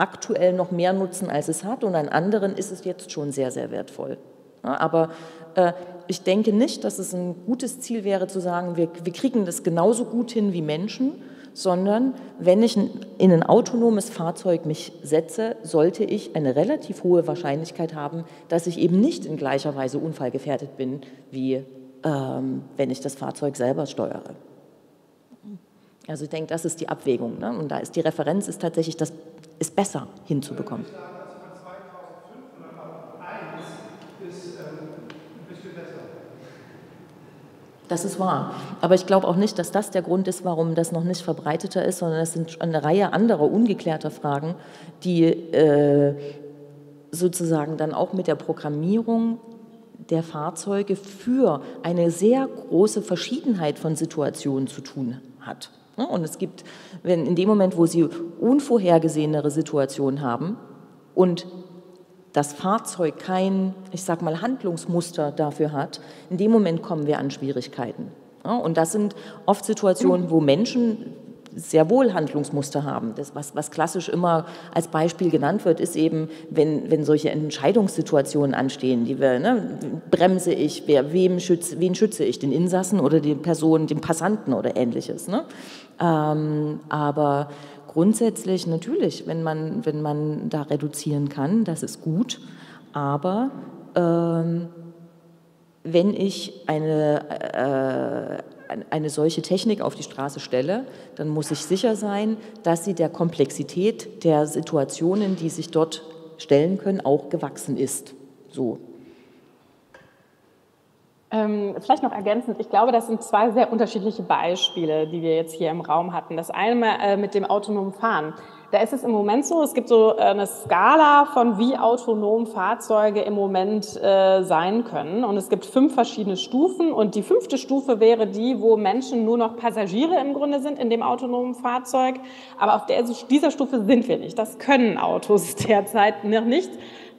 aktuell noch mehr Nutzen, als es hat und an anderen ist es jetzt schon sehr, sehr wertvoll. Aber äh, ich denke nicht, dass es ein gutes Ziel wäre zu sagen, wir, wir kriegen das genauso gut hin wie Menschen, sondern wenn ich in ein autonomes Fahrzeug mich setze, sollte ich eine relativ hohe Wahrscheinlichkeit haben, dass ich eben nicht in gleicher Weise unfallgefährdet bin, wie ähm, wenn ich das Fahrzeug selber steuere. Also ich denke, das ist die Abwägung. Ne? Und da ist die Referenz ist tatsächlich das ist besser hinzubekommen. Das ist wahr. Aber ich glaube auch nicht, dass das der Grund ist, warum das noch nicht verbreiteter ist, sondern es sind eine Reihe anderer ungeklärter Fragen, die äh, sozusagen dann auch mit der Programmierung der Fahrzeuge für eine sehr große Verschiedenheit von Situationen zu tun hat. Ne? Und es gibt, wenn in dem Moment, wo Sie unvorhergesehenere Situationen haben und das Fahrzeug kein, ich sag mal, Handlungsmuster dafür hat, in dem Moment kommen wir an Schwierigkeiten. Und das sind oft Situationen, wo Menschen sehr wohl Handlungsmuster haben. Das, was, was klassisch immer als Beispiel genannt wird, ist eben, wenn, wenn solche Entscheidungssituationen anstehen, die wir, ne, bremse ich, wer, wem schütze, wen schütze ich, den Insassen oder die Person, den Passanten oder ähnliches. Ne? Ähm, aber grundsätzlich natürlich, wenn man, wenn man da reduzieren kann, das ist gut, aber ähm, wenn ich eine, äh, eine solche Technik auf die Straße stelle, dann muss ich sicher sein, dass sie der Komplexität der Situationen, die sich dort stellen können, auch gewachsen ist. So. Ähm, vielleicht noch ergänzend, ich glaube, das sind zwei sehr unterschiedliche Beispiele, die wir jetzt hier im Raum hatten. Das eine äh, mit dem autonomen Fahren. Da ist es im Moment so, es gibt so äh, eine Skala von wie autonom Fahrzeuge im Moment äh, sein können. Und es gibt fünf verschiedene Stufen. Und die fünfte Stufe wäre die, wo Menschen nur noch Passagiere im Grunde sind in dem autonomen Fahrzeug. Aber auf der, dieser Stufe sind wir nicht. Das können Autos (laughs) derzeit noch nicht.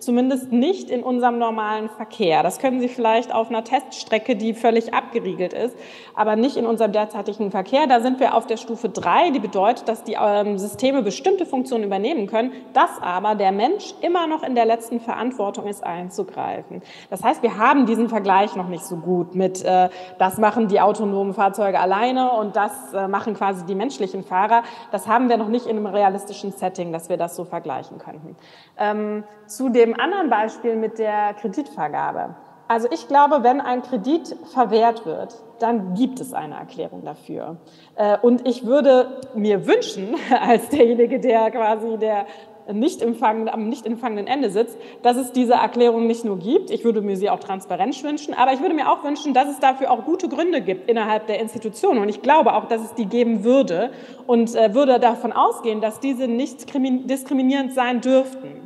Zumindest nicht in unserem normalen Verkehr. Das können Sie vielleicht auf einer Teststrecke, die völlig abgeriegelt ist, aber nicht in unserem derzeitigen Verkehr. Da sind wir auf der Stufe 3, die bedeutet, dass die ähm, Systeme bestimmte Funktionen übernehmen können, dass aber der Mensch immer noch in der letzten Verantwortung ist, einzugreifen. Das heißt, wir haben diesen Vergleich noch nicht so gut mit, äh, das machen die autonomen Fahrzeuge alleine und das äh, machen quasi die menschlichen Fahrer. Das haben wir noch nicht in einem realistischen Setting, dass wir das so vergleichen könnten. Ähm, zu dem anderen Beispiel mit der Kreditvergabe. Also ich glaube, wenn ein Kredit verwehrt wird, dann gibt es eine Erklärung dafür. Äh, und ich würde mir wünschen, (laughs) als derjenige, der quasi der nicht am nicht empfangenden Ende sitzt, dass es diese Erklärung nicht nur gibt. Ich würde mir sie auch transparent wünschen, aber ich würde mir auch wünschen, dass es dafür auch gute Gründe gibt innerhalb der Institution. Und ich glaube auch, dass es die geben würde und äh, würde davon ausgehen, dass diese nicht diskriminierend sein dürften.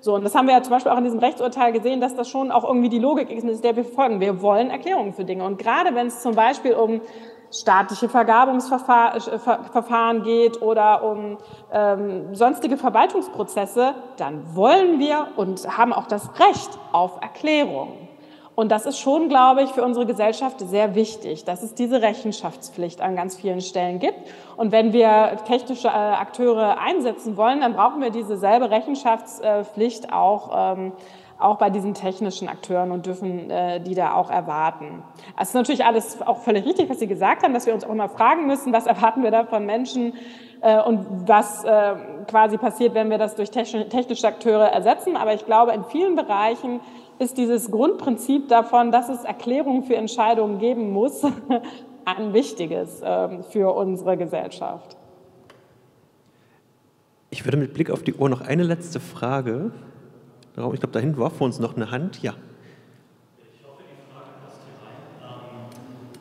So, und das haben wir ja zum Beispiel auch in diesem Rechtsurteil gesehen, dass das schon auch irgendwie die Logik ist, der wir folgen. Wir wollen Erklärungen für Dinge. Und gerade wenn es zum Beispiel um staatliche Vergabungsverfahren geht oder um ähm, sonstige Verwaltungsprozesse, dann wollen wir und haben auch das Recht auf Erklärung. Und das ist schon, glaube ich, für unsere Gesellschaft sehr wichtig, dass es diese Rechenschaftspflicht an ganz vielen Stellen gibt. Und wenn wir technische äh, Akteure einsetzen wollen, dann brauchen wir diese selbe Rechenschaftspflicht auch, ähm, auch bei diesen technischen Akteuren und dürfen äh, die da auch erwarten. Es ist natürlich alles auch völlig richtig, was Sie gesagt haben, dass wir uns auch immer fragen müssen, was erwarten wir da von Menschen, äh, und was quasi passiert, wenn wir das durch technische Akteure ersetzen. Aber ich glaube, in vielen Bereichen ist dieses Grundprinzip davon, dass es Erklärungen für Entscheidungen geben muss, (laughs) ein wichtiges ähm, für unsere Gesellschaft. Ich würde mit Blick auf die Uhr noch eine letzte Frage. Ich glaube, da hinten war vor uns noch eine Hand. Ja. Ich hoffe, die Frage passt hier rein.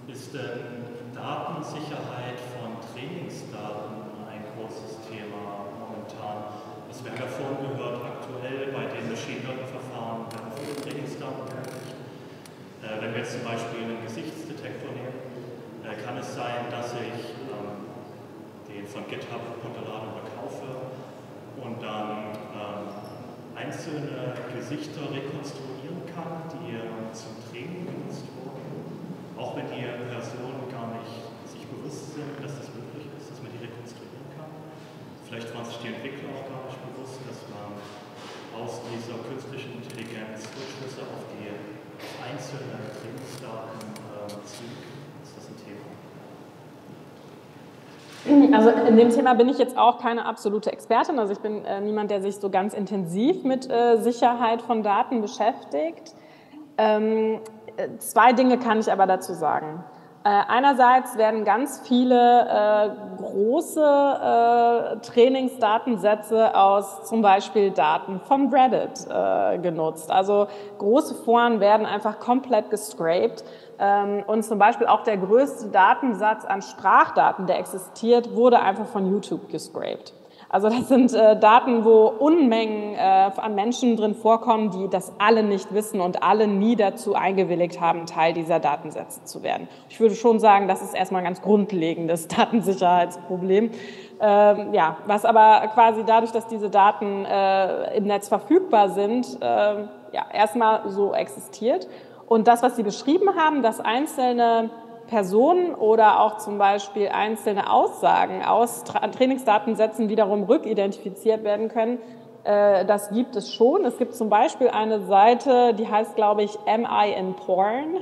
Ähm, ist denn Datensicherheit von Trainingsdaten ein großes Thema momentan? Das wir haben ja vorhin gehört, aktuell bei den Machine Learning-Verfahren äh, wenn wir jetzt zum Beispiel einen Gesichtsdetektor nehmen, äh, kann es sein, dass ich ähm, den von GitHub runterlade oder kaufe und dann ähm, einzelne Gesichter kann, die zum Training genutzt wurden, auch wenn die Personen gar nicht sich bewusst sind, dass das möglich ist, dass man die rekonstruieren kann. Vielleicht waren sich die Entwickler auch gar nicht bewusst, dass man aus dieser künstlichen Intelligenz Rückschlüsse auf die einzelne Trainingsdaten äh, zieht? Ist das ein Thema? Also in dem Thema bin ich jetzt auch keine absolute Expertin. Also ich bin äh, niemand, der sich so ganz intensiv mit äh, Sicherheit von Daten beschäftigt. Ähm, äh, zwei Dinge kann ich aber dazu sagen. Äh, einerseits werden ganz viele äh, große äh, Trainingsdatensätze aus zum Beispiel Daten von Reddit genutzt. Also große Foren werden einfach komplett gescraped. Ähm, und zum Beispiel auch der größte Datensatz an Sprachdaten, der existiert, wurde einfach von YouTube gescraped. Also das sind äh, Daten, wo Unmengen äh, an Menschen drin vorkommen, die das alle nicht wissen und alle nie dazu eingewilligt haben, Teil dieser Datensätze zu werden. Ich würde schon sagen, das ist erstmal ein ganz grundlegendes (laughs) Datensicherheitsproblem. Ähm, ja, was aber quasi dadurch, dass diese Daten äh, im Netz verfügbar sind, äh, ja, erstmal so existiert. Und das, was Sie beschrieben haben, dass einzelne Personen oder auch zum Beispiel einzelne Aussagen aus Trainingsdatensätzen wiederum rückidentifiziert werden können. Äh, das gibt es schon. Es gibt zum Beispiel eine Seite, die heißt, glaube ich, Am I in Porn?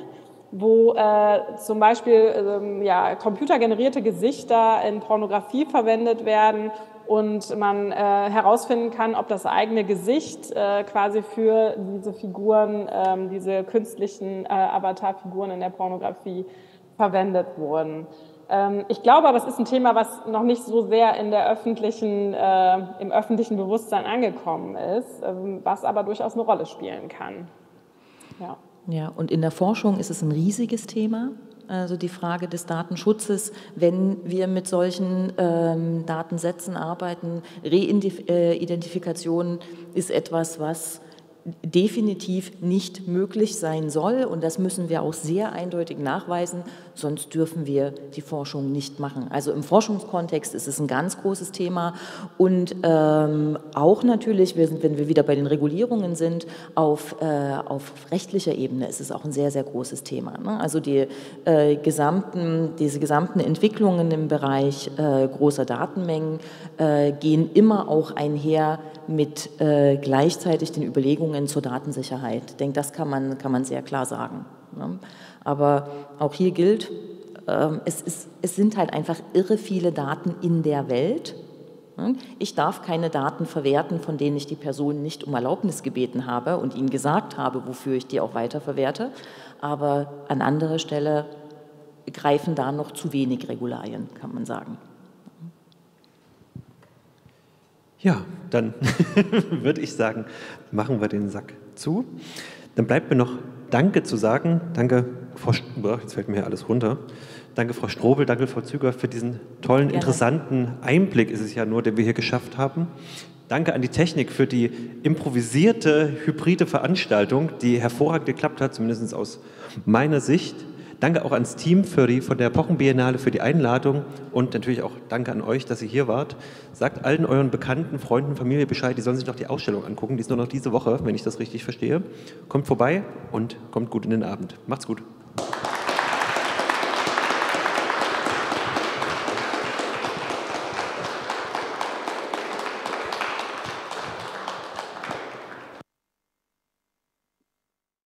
wo äh, zum Beispiel ähm, ja, computergenerierte Gesichter in Pornografie verwendet werden und man äh, herausfinden kann, ob das eigene Gesicht äh, quasi für diese Figuren, äh, diese künstlichen äh, Avatarfiguren in der Pornografie verwendet wurden. Ähm, ich glaube aber, es ist ein Thema, was noch nicht so sehr in der öffentlichen, äh, im öffentlichen Bewusstsein angekommen ist, ähm, was aber durchaus eine Rolle spielen kann. Ja. ja, und in der Forschung ist es ein riesiges Thema. Also die Frage des Datenschutzes, wenn wir mit solchen ähm, Datensätzen arbeiten, Reidentifikation ist etwas, was definitiv nicht möglich sein soll. Und das müssen wir auch sehr eindeutig nachweisen, sonst dürfen wir die Forschung nicht machen. Also im Forschungskontext ist es ein ganz großes Thema. Und ähm, auch natürlich, wenn wir wieder bei den Regulierungen sind, auf, äh, auf rechtlicher Ebene ist es auch ein sehr, sehr großes Thema. Ne? Also die, äh, gesamten, diese gesamten Entwicklungen im Bereich äh, großer Datenmengen äh, gehen immer auch einher mit äh, gleichzeitig den Überlegungen zur Datensicherheit. Ich denke, das kann man, kann man sehr klar sagen. Ne? Aber auch hier gilt, ähm, es, ist, es sind halt einfach irre viele Daten in der Welt. Ne? Ich darf keine Daten verwerten, von denen ich die Person nicht um Erlaubnis gebeten habe und ihnen gesagt habe, wofür ich die auch weiterverwerte. Aber an anderer Stelle greifen da noch zu wenig Regularien, kann man sagen. Ja, dann (laughs) würde ich sagen, machen wir den Sack zu. Dann bleibt mir noch Danke zu sagen. Danke, Frau Strobel, jetzt fällt mir hier alles runter. Danke, Frau Strobel, danke, Frau Züger, für diesen tollen, Gerne. interessanten Einblick ist es ja nur, den wir hier geschafft haben. Danke an die Technik für die improvisierte, hybride Veranstaltung, die hervorragend geklappt hat, zumindest aus meiner Sicht. Danke auch ans Team für von der Pochenbiennale für die Einladung und natürlich auch danke an euch, dass ihr hier wart. Sagt allen euren Bekannten, Freunden, Familie Bescheid, die sollen sich doch die Ausstellung angucken. Die ist nur noch diese Woche, wenn ich das richtig verstehe. Kommt vorbei und kommt gut in den Abend. Macht's gut.